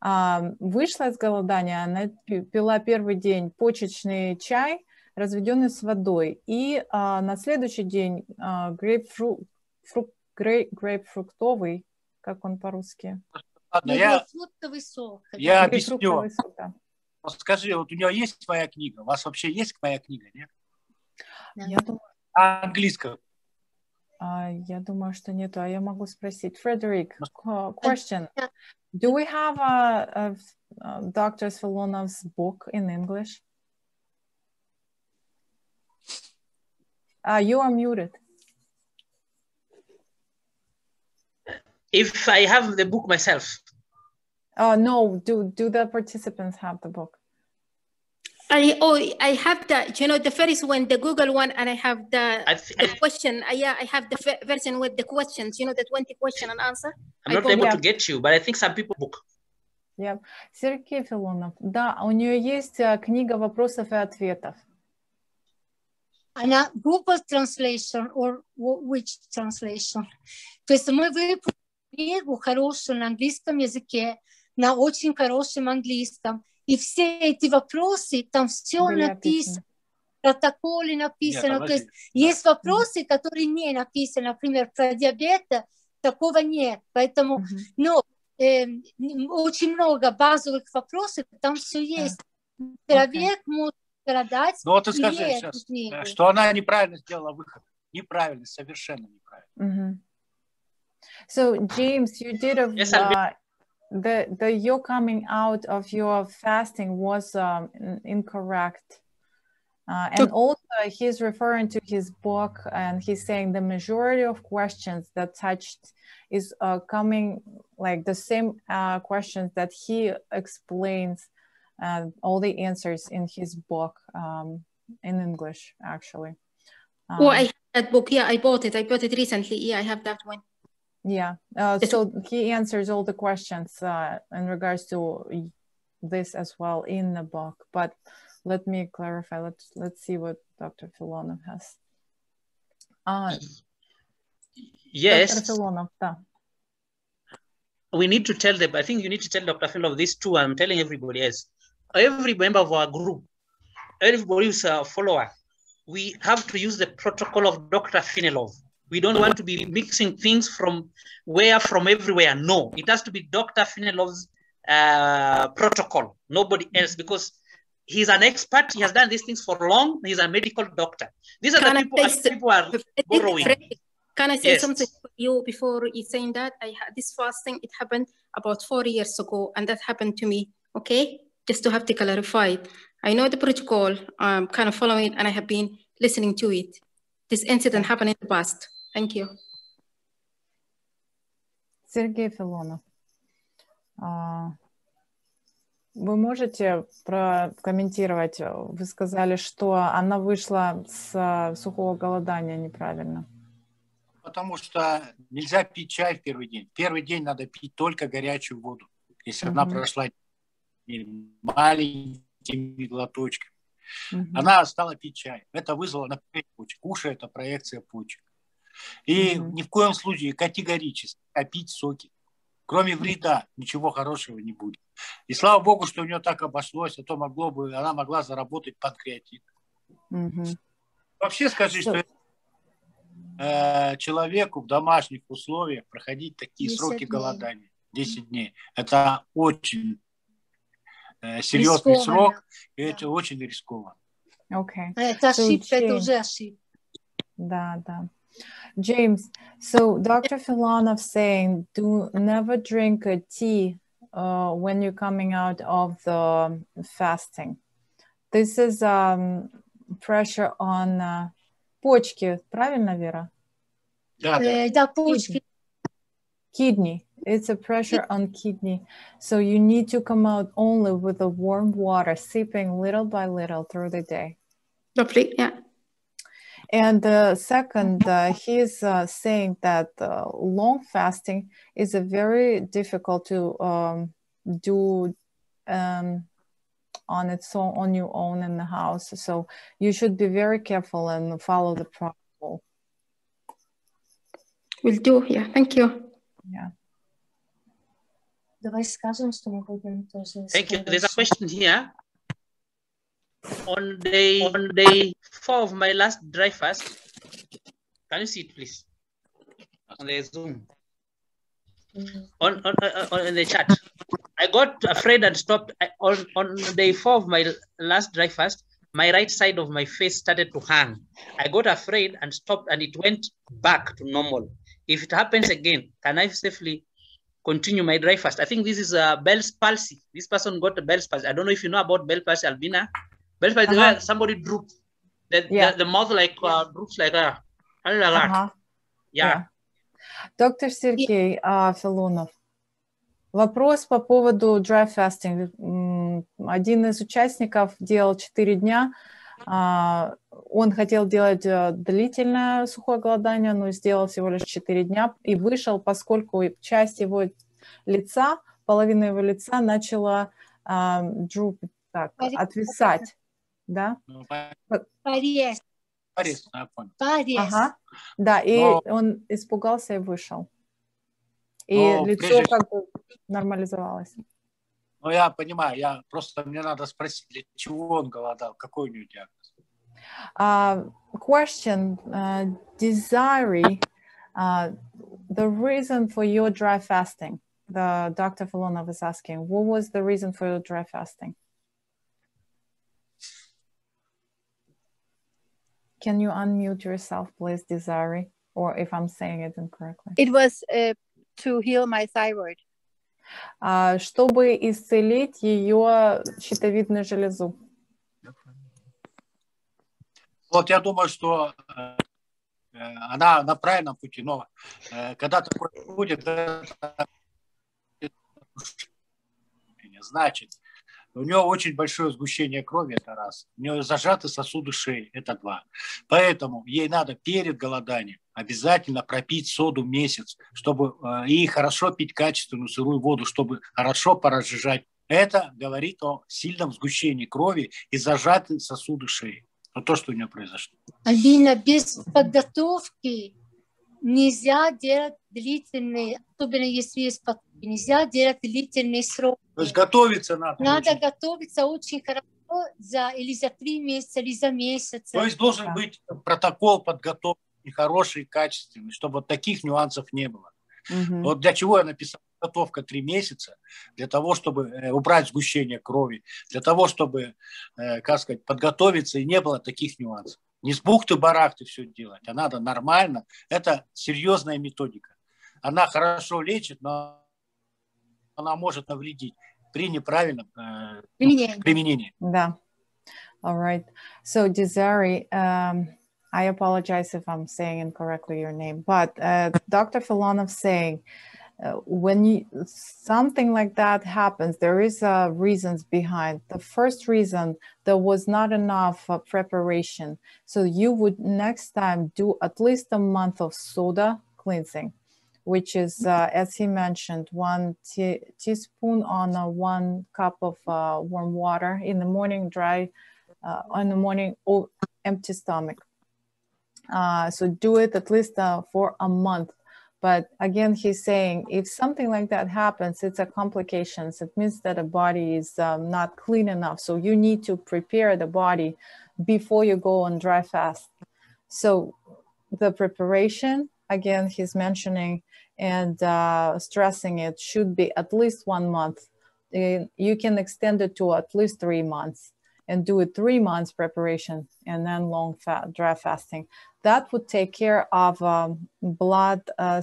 А, вышла из голодания, она пила первый день почечный чай, разведенный с водой. И а, на следующий день а, грейпфру, фру, грейп, грейпфруктовый, как он по-русски? Ладно, я, я объясню. Вот скажи, вот у него есть моя книга? У вас вообще есть моя книга, нет? Я думаю... А английском? А, я думаю, что нету, а я могу спросить. Frederick, question. Do we have a, a, a Dr. Svilonov's book in English? Uh, you are muted. if I have the book myself. Oh no, do do the participants have the book? I oh I have the you know the first one the Google one and I have the, I the question uh, yeah I have the version with the questions you know the 20 question and answer. I'm not able yeah. to get you but I think some people book. Yeah. Сергей Филонов. Да, у нее есть э, книга вопросов и ответов. Она Google Translation or wh- which translation? То есть мы выпустили книгу хорошую на английском языке, на очень хорошем английском. И все эти вопросы, там все Были написано, в протоколе написано. Нет, То есть есть вопросы, которые не написаны, например, про диабет, такого нет. Поэтому, Мгм. ну, э, очень много базовых вопросов, там все есть. Человек может страдать, Ну вот ты и скажи сейчас, что она неправильно сделала выход. Неправильно, совершенно неправильно. Mhm. So James, you did a Yes, I'll uh, the the your coming out of your fasting was um, incorrect, uh, and also he's referring to his book, and he's saying the majority of questions that touched is uh, coming like the same uh, questions that he explains, uh, all the answers in his book um, in English actually. oh, Um, I have that book. Yeah, I bought it. I bought it recently. Yeah, I have that one. Yeah. Uh, so he answers all the questions uh, in regards to this as well in the book. But let me clarify. Let's let's see what Dr. Filonov has. Uh, Yes, Dr. Filonov, да. we need to tell them. I think you need to tell Dr. Of this too. I'm telling everybody else. Every member of our group, everybody who's a follower, we have to use the protocol of Dr. Finelov. We don't want to be mixing things from where, from everywhere. No, it has to be Dr. Finelov's uh, protocol, nobody else, because he's an expert. He has done these things for long. He's a medical doctor. These are Can the people, say people are borrowing. Can I say Yes. something for you before you saying that? I had this fasting, it happened about four years ago, and that happened to me. Okay, just to have to clarify it. I know the protocol, I'm kind of following it, and I have been listening to it. This incident happened in the past. Thank you. Сергей Филонов. А, Вы можете прокомментировать? Вы сказали, что она вышла с а, сухого голодания неправильно. Потому что нельзя пить чай в первый день. В первый день надо пить только горячую воду. Если она Мгм. прошла маленькими глоточками. Мгм. Она стала пить чай. Это вызвало напряжение почек. Уши – это проекция почек. И Мгм. ни в коем случае категорически а пить соки. Кроме вреда ничего хорошего не будет. И слава богу, что у нее так обошлось, а то могло бы, она могла заработать панкреатит. Мгм. Вообще скажи, Что- что э, человеку в домашних условиях проходить такие 10 сроки дней. голодания, 10 дней, это очень э, серьезный Рискованно, срок, и это очень рискованно. Okay. Это So, ошибка, это Jane- уже ошибка. Да, да. James, so Dr. Filanov saying do never drink a tea uh, when you're coming out of the fasting. This is um, pressure on uh, почки, правильно, Вера? Да, да. Э, Да, почки. Kidney. It's a pressure on kidney. So you need to come out only with the warm water, sipping little by little through the day. Lovely. Yeah. And uh, second, uh, he's uh, saying that uh, long fasting is very difficult to um, do um, on its own, on your own in the house. So you should be very careful and follow the protocol. Will do. Yeah. Thank you. Yeah. Thank you. There's a question here. On day on day four of my last dry fast, can you see it, please? On the Zoom, М. on on, on, on the chat. I got afraid and stopped. I, on on day four of my last dry fast, my right side of my face started to hang. I got afraid and stopped, and it went back to normal. If it happens again, can I safely continue my dry fast? I think this is a Bell's palsy. This person got a Bell's palsy. I don't know if you know about Bell's palsy, Albina. Bell's palsy, is Uh-huh. somebody droops. The, Yeah. the, the mouth like uh, droops like a, like that. Ага. Yeah. Yeah. Доктор Сергей а, Филонов. Вопрос по поводу dry fasting. Один из участников делал 4 дня. а, Он хотел делать э, длительное сухое голодание, но сделал всего лишь 4 дня и вышел, поскольку часть его лица половина его лица начала droop, так, отвисать, да? Ну, по- Порез. порез, я понял. Порез. Ага, да, и Но- он испугался и вышел. И Но лицо прежде- как бы нормализовалось. Ну, я понимаю, я просто мне надо спросить, для чего он голодал, какой у него диагноз. Uh, question, uh, Desiree, uh, the reason for your dry fasting, the Dr. Filonov is asking, what was the reason for your dry fasting? Can you unmute yourself, please, Desiree? Or if I'm saying it incorrectly. It was uh, to heal my thyroid. А, чтобы исцелить ее щитовидную железу. Вот я думаю, что э, она на правильном пути, но э, когда такое будет, это значит, у нее очень большое сгущение крови, это раз. У нее зажаты сосуды шеи, это два. Поэтому ей надо перед голоданием обязательно пропить соду месяц, чтобы э, и хорошо пить качественную сырую воду, чтобы хорошо поразжижать. Это говорит о сильном сгущении крови и зажаты сосуды шеи. Вот то, что у нее произошло. Альбина, без подготовки нельзя делать длительные, особенно если есть потуги, нельзя делать длительный срок. То есть готовиться надо. Надо очень. готовиться очень хорошо за или за три месяца, или за месяц. То есть должен Да. быть протокол подготовки хороший, качественный, чтобы вот таких нюансов не было. Мгм. Вот для чего я написал подготовка три месяца, для того, чтобы э, убрать сгущение крови, для того, чтобы, э, как сказать, подготовиться и не было таких нюансов. Не с бухты-барахты все делать, а надо нормально. Это серьезная методика. Она хорошо лечит, но она может навредить при неправильном э, ну, Применение. применении. Да. All right. So, Desiree, um, I apologize if I'm saying incorrectly your name, but uh, Dr. Filonov saying uh, when you, something like that happens, there is uh, reasons behind. The first reason there was not enough uh, preparation, so you would next time do at least a month of soda cleansing, which is, uh, as he mentioned, one tea- teaspoon on uh, one cup of uh, warm water in the morning, dry uh, in the morning, or empty stomach. Uh, so do it at least uh, for a month. But again, he's saying if something like that happens, it's a complications. It means that the body is um, not clean enough. So you need to prepare the body before you go on dry fast. So the preparation, again, he's mentioning and uh, stressing it should be at least one month. You can extend it to at least three months and do it three months preparation and then long dry fasting. That would take care of um, blood uh,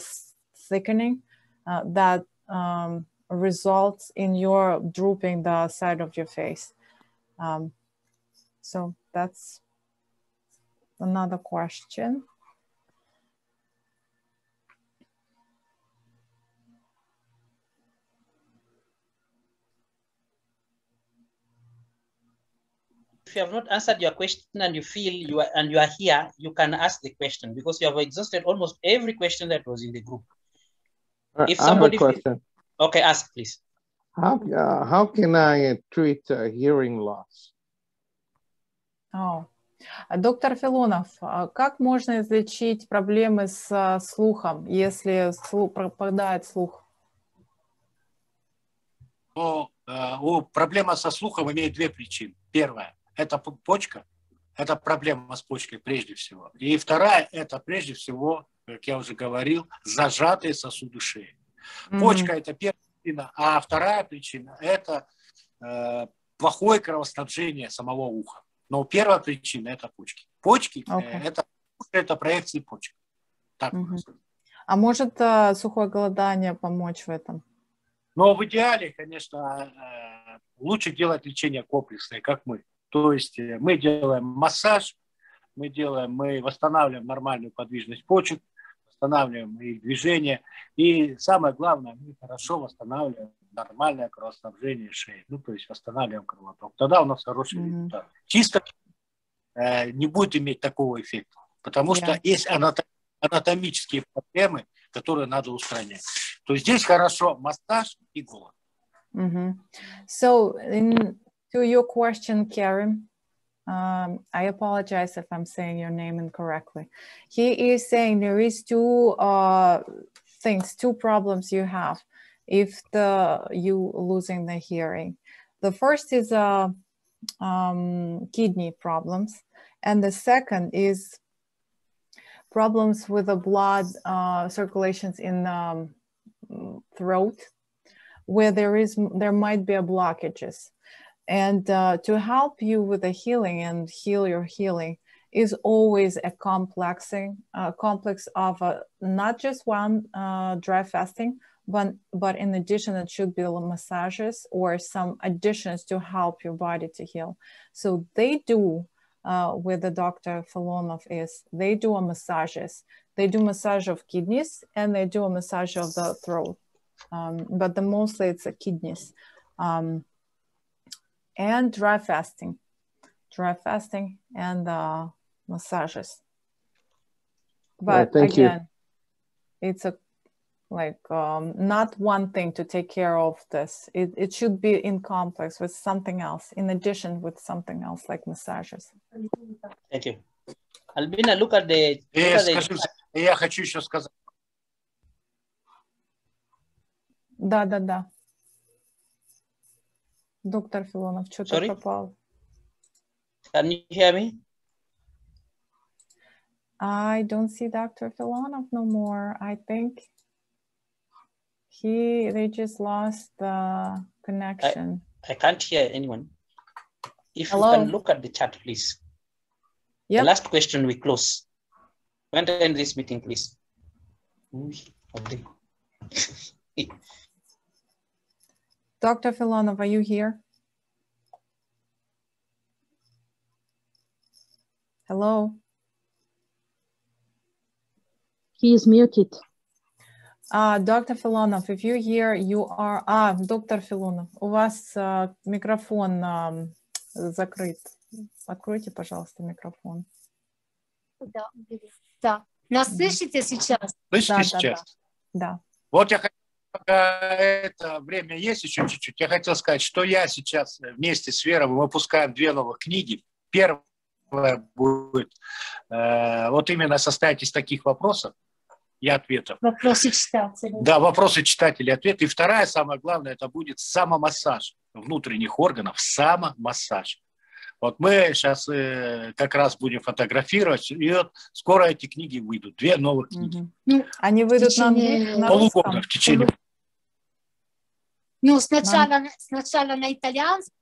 thickening uh, that um, results in your drooping the side of your face. Um, so that's another question. You have not answered your question and you feel you are and you are here, you can ask the question because you have exhausted almost every question that was in the group. I If I have a somebody- question. Okay, ask please. How, uh, how can I uh, treat uh, hearing loss? А, Доктор Филонов, а как можно излечить проблемы с а, слухом, если слу- пропадает слух? Но э, у- проблема со слухом имеет две причины. Первая – это почка, это проблема с почкой прежде всего. И вторая – это прежде всего, как я уже говорил, зажатые сосуды шеи. Почка – это первая причина, а вторая причина – это э, плохое кровоснабжение самого уха. Но первая причина – это почки. Почки э, Окей. это, это проекции почек. Так сказать. А может а, сухое голодание помочь в этом? Но в идеале, конечно, э, лучше делать лечение комплексное, как мы. То есть э, мы делаем массаж, мы делаем, мы восстанавливаем нормальную подвижность почек, восстанавливаем их движение. И самое главное, мы хорошо восстанавливаем нормальное кровоснабжение шеи. Ну, то есть восстанавливаем кровоток. Тогда у нас хороший Мгм. результат. Чисто э, не будет иметь такого эффекта. Потому что Да. есть анато- анатомические проблемы, которые надо устранять. То есть здесь хорошо массаж и голод. hmm So, in to your question, Karim, um, I apologize if I'm saying your name incorrectly. He is saying there is two uh, things, two problems you have if the you losing the hearing. The first is uh, um, kidney problems, and the second is problems with the blood uh, circulations in the um, throat, where there is there might be a blockages. And uh, to help you with the healing and heal your healing is always a complexing uh, complex of uh, not just one uh, dry fasting, but but in addition, it should be massages or some additions to help your body to heal. So they do uh, with the Dr. Filonov is they do a massages. They do massage of kidneys and they do a massage of the throat. Um, but the mostly it's the kidneys. Um, and dry fasting, dry fasting and uh, massages. But thank you. again, it's a like um, not one thing to take care of this. It, it should be in complex with something else, in addition with something else like massages. Thank you. Albina, look at the. Look Э, at the скажи, я хочу еще сказать. Да, да, да. Доктор Филонов, что-то Sorry? пропал. can you hear me? I don't see Dr. Filonov no more. I think he they just lost the connection. I can't hear anyone. If Hello? you can look at the chat, please. Yep. The last question we close. When to end this meeting, please. [LAUGHS] Dr. Filonov, are you here? Hello? He is muted. Uh, Dr. Filonov, if you're here, you are... А, доктор Филонов, у вас uh, микрофон um, закрыт. Откройте, пожалуйста, микрофон. Да, да. Нас слышите сейчас? Слышите Да, да, сейчас? Да. Вот я хотел, пока это время есть еще чуть-чуть, я хотел сказать, что я сейчас вместе с Верой, выпускаем две новых книги. Первая будет э, вот именно состоять из таких вопросов и ответов. Вопросы читателей. Да, вопросы читателей, ответы. И вторая, самое главное, это будет самомассаж внутренних органов, самомассаж. Вот мы сейчас э, как раз будем фотографировать, и вот скоро эти книги выйдут, две новых книги. Ну, Они выйдут на, течение на Полугода, в течение Ну, сначала, сначала на итальянском,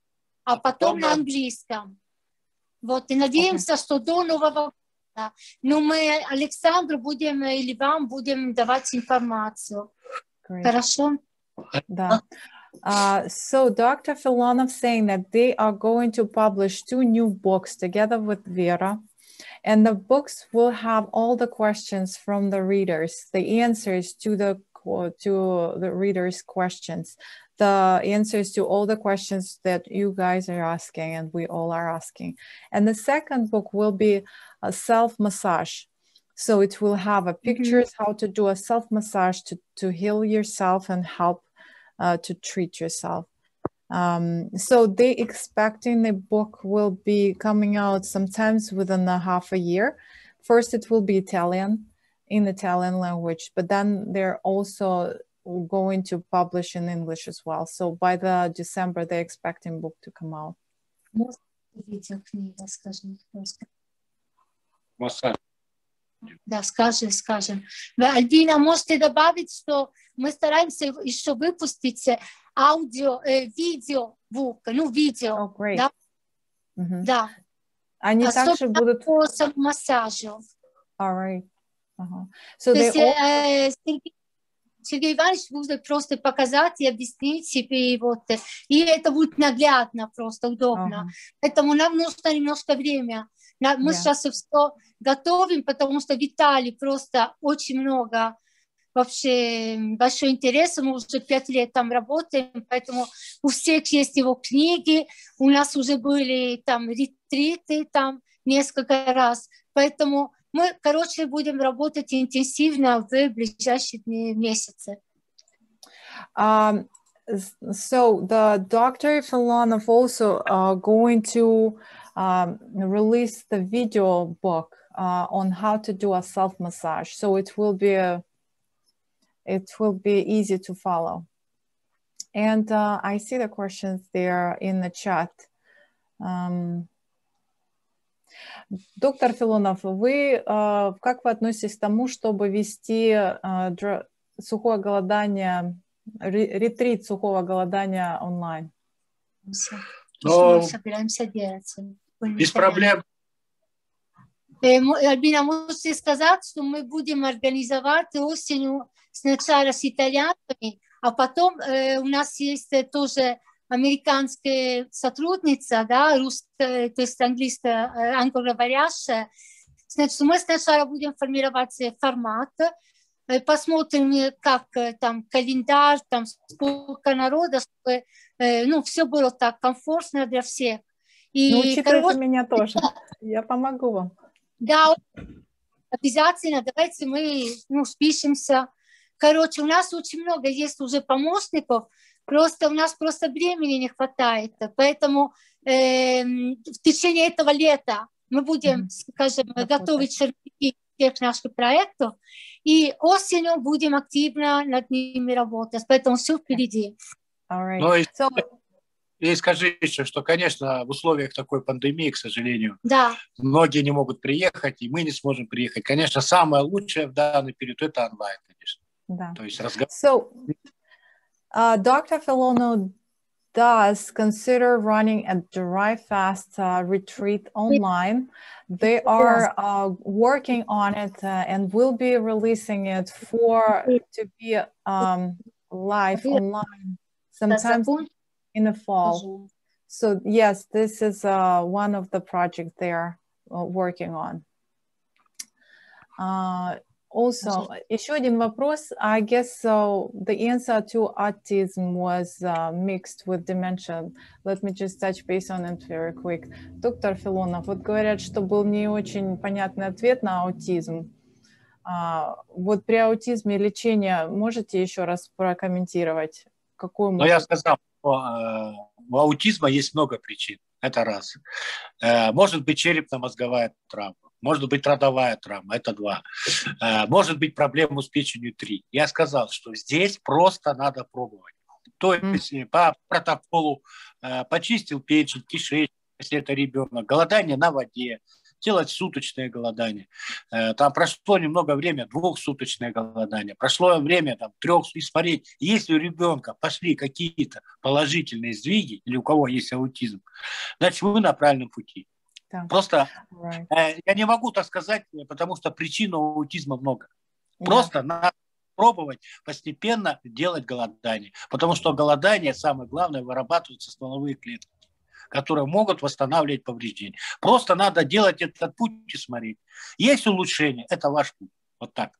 а потом на английском. Вот, и надеемся, что до Нового года. Но мы Александру будем или вам будем давать информацию. Great. Хорошо? Да. Uh, so Dr. Filonov saying that they are going to publish two new books together with Vera. And the books will have all the questions from the readers, the answers to the qu- to the readers' questions, the answers to all the questions that you guys are asking and we all are asking. And the second book will be a self massage. So it will have a pictures how to do a self massage to, to heal yourself and help uh, to treat yourself. Um, so they expecting the book will be coming out sometimes within a half a year. First, it will be Italian in Italian language, but then they're also going to publish in English as well. So by the December, they're expecting book to come out. Можно видеокнига, скажи, пожалуйста. массаж. Да, скажем, скажем. Вы, Альбина, можете добавить, что мы стараемся еще выпустить э, аудио, э, видео, бук, ну, видео. Oh, great. Да, Мгм. да. Они также Особенно будут... по массажу. All right. Ага. So То they есть all... э, Сергей, Сергей Иванович будет просто показать и объяснить себе, вот, э, и это будет наглядно, просто удобно. Ага. Поэтому нам нужно немножко время. Мы Да. сейчас все готовим, потому что в Италии просто очень много вообще большой интерес. Мы уже пять лет там работаем, поэтому у всех есть его книги. У нас уже были там ретриты там несколько раз. Поэтому мы, короче, будем работать интенсивно в ближайшие дни, месяцы. Um, so the Dr. Filonov also uh, going to um, release the video book uh, on how to do a self massage. So it will be a, it will be easy to follow. And uh, I see the questions there in the chat. Um, доктор Филонов, вы uh, как вы относитесь к тому, чтобы вести uh, сухое голодание ретрит сухого голодания онлайн? Но... Без проблем. Альбина, можете сказать, что мы будем организовать осенью сначала с итальянцами, а потом э, у нас есть тоже американская сотрудница, да, русская, то есть английская, англоговорящая. Значит, мы сначала будем формировать формат, посмотрим, как там календарь, там сколько народа, чтобы ну, все было так комфортно для всех. И, ну, учитывайте короче, меня тоже. Я помогу вам. Да, обязательно. Давайте мы ну, спишемся. Короче, у нас очень много есть уже помощников, просто у нас просто времени не хватает. Поэтому э, в течение этого лета мы будем, mm-hmm. скажем, готовить черновики всех наших проектов, и осенью будем активно над ними работать, поэтому все впереди. Right. Ну, и, so... и скажи еще, что, конечно, в условиях такой пандемии, к сожалению, да. многие не могут приехать, и мы не сможем приехать. Конечно, самое лучшее в данный период – это онлайн, конечно. Да. То есть разговор... So, uh, Dr. Filono does consider running a dry fast uh, retreat online. They are uh, working on it uh, and will be releasing it for to be um, live online sometimes in the fall. So yes, this is uh, one of the projects they are uh, working on. Also, еще один вопрос. I guess so the answer to autism was uh, mixed with dementia. Let me just touch base on it very quick. Доктор Филонов, вот говорят, что был не очень понятный ответ на аутизм. Uh, вот при аутизме лечение можете еще раз прокомментировать? Какую ну, я сказал, что э, у аутизма есть много причин. Это раз. Э, может быть черепно-мозговая травма может быть родовая травма, это два. Э, может быть проблема с печенью три. Я сказал, что здесь просто надо пробовать. То есть mm. по протоколу э, почистил печень, кишечник, если это ребенок, голодание на воде, делать суточное голодание. Там прошло немного времени, двухсуточное голодание, прошло время там, трех, и смотреть, если у ребенка пошли какие-то положительные сдвиги, или у кого есть аутизм, значит, вы на правильном пути. Да. Просто right. э, я не могу так сказать, потому что причин у аутизма много. Просто yeah. надо пробовать постепенно делать голодание. Потому что голодание, самое главное, вырабатываются стволовые клетки которые могут восстанавливать повреждения. Просто надо делать этот путь и смотреть. Есть улучшение, это ваш путь. Вот так.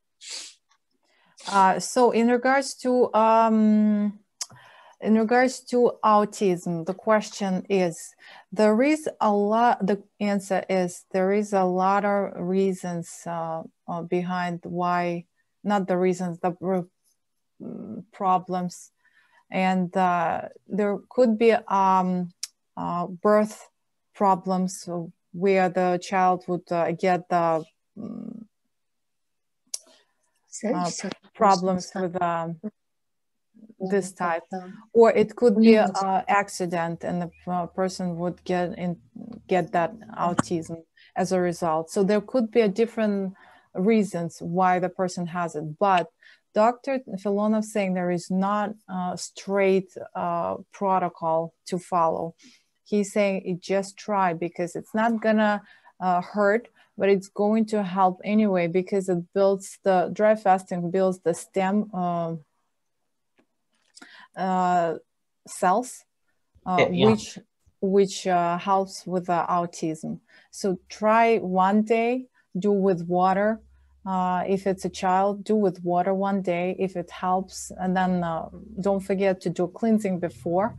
Uh, so in regards to um, in regards to autism, the question is there is a lot, the answer is there is a lot of reasons uh, uh, behind why, not the reasons, the mm, problems. And uh, there could be um, uh, birth problems where the child would uh, get the um, problems with um, this type. Or it could be an accident and the uh, person would get in get that autism as a result. So there could be a different reasons why the person has it. But dr filonov saying there is not a straight uh, protocol to follow. He's saying it just try because it's not gonna uh, hurt but it's going to help anyway because it builds the dry fasting builds the stem uh, uh, cells, uh, yeah. which which uh, helps with autism. So try one day, do with water. Uh, if it's a child, do with water one day if it helps, and then uh, don't forget to do cleansing before,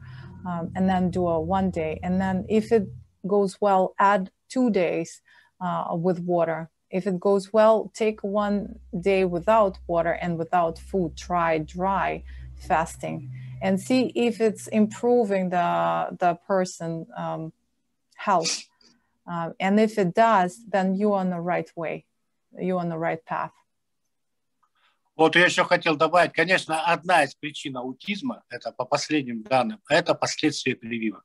um, and then do a one day. And then if it goes well, add two days uh, with water. If it goes well, take one day without water and without food. Try dry fasting and see if it's improving the the person um, health. Uh, and if it does, then you're on the right way. You're on the right path. Вот я еще хотел добавить, конечно, одна из причин аутизма, это по последним данным, это последствия прививок.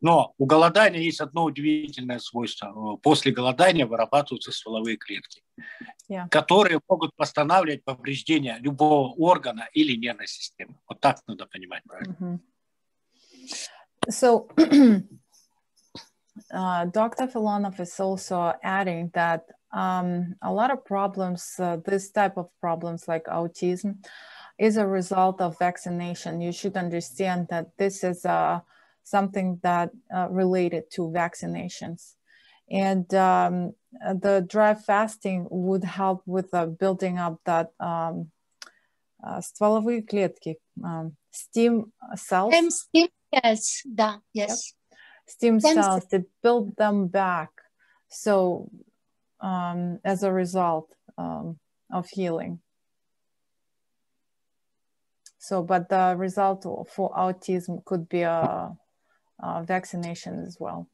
Но у голодания есть одно удивительное свойство. После голодания вырабатываются стволовые клетки, yeah. которые могут восстанавливать повреждения любого органа или нервной системы. Вот так надо понимать, правильно? Mm-hmm. So, [CLEARS THROAT] uh, Dr. Filanov is also adding that um, a lot of problems, uh, this type of problems like autism, is a result of vaccination. You should understand that this is uh, something that uh, related to vaccinations. And um, the dry fasting would help with uh, building up that um, uh, стволовые клетки, um, stem cells. Stem, stem cells, да, yes. Yep. Stem, stem cells, to build them back. So um, as a result um, of healing. So, but the result for autism could be a, uh, vaccinations as well.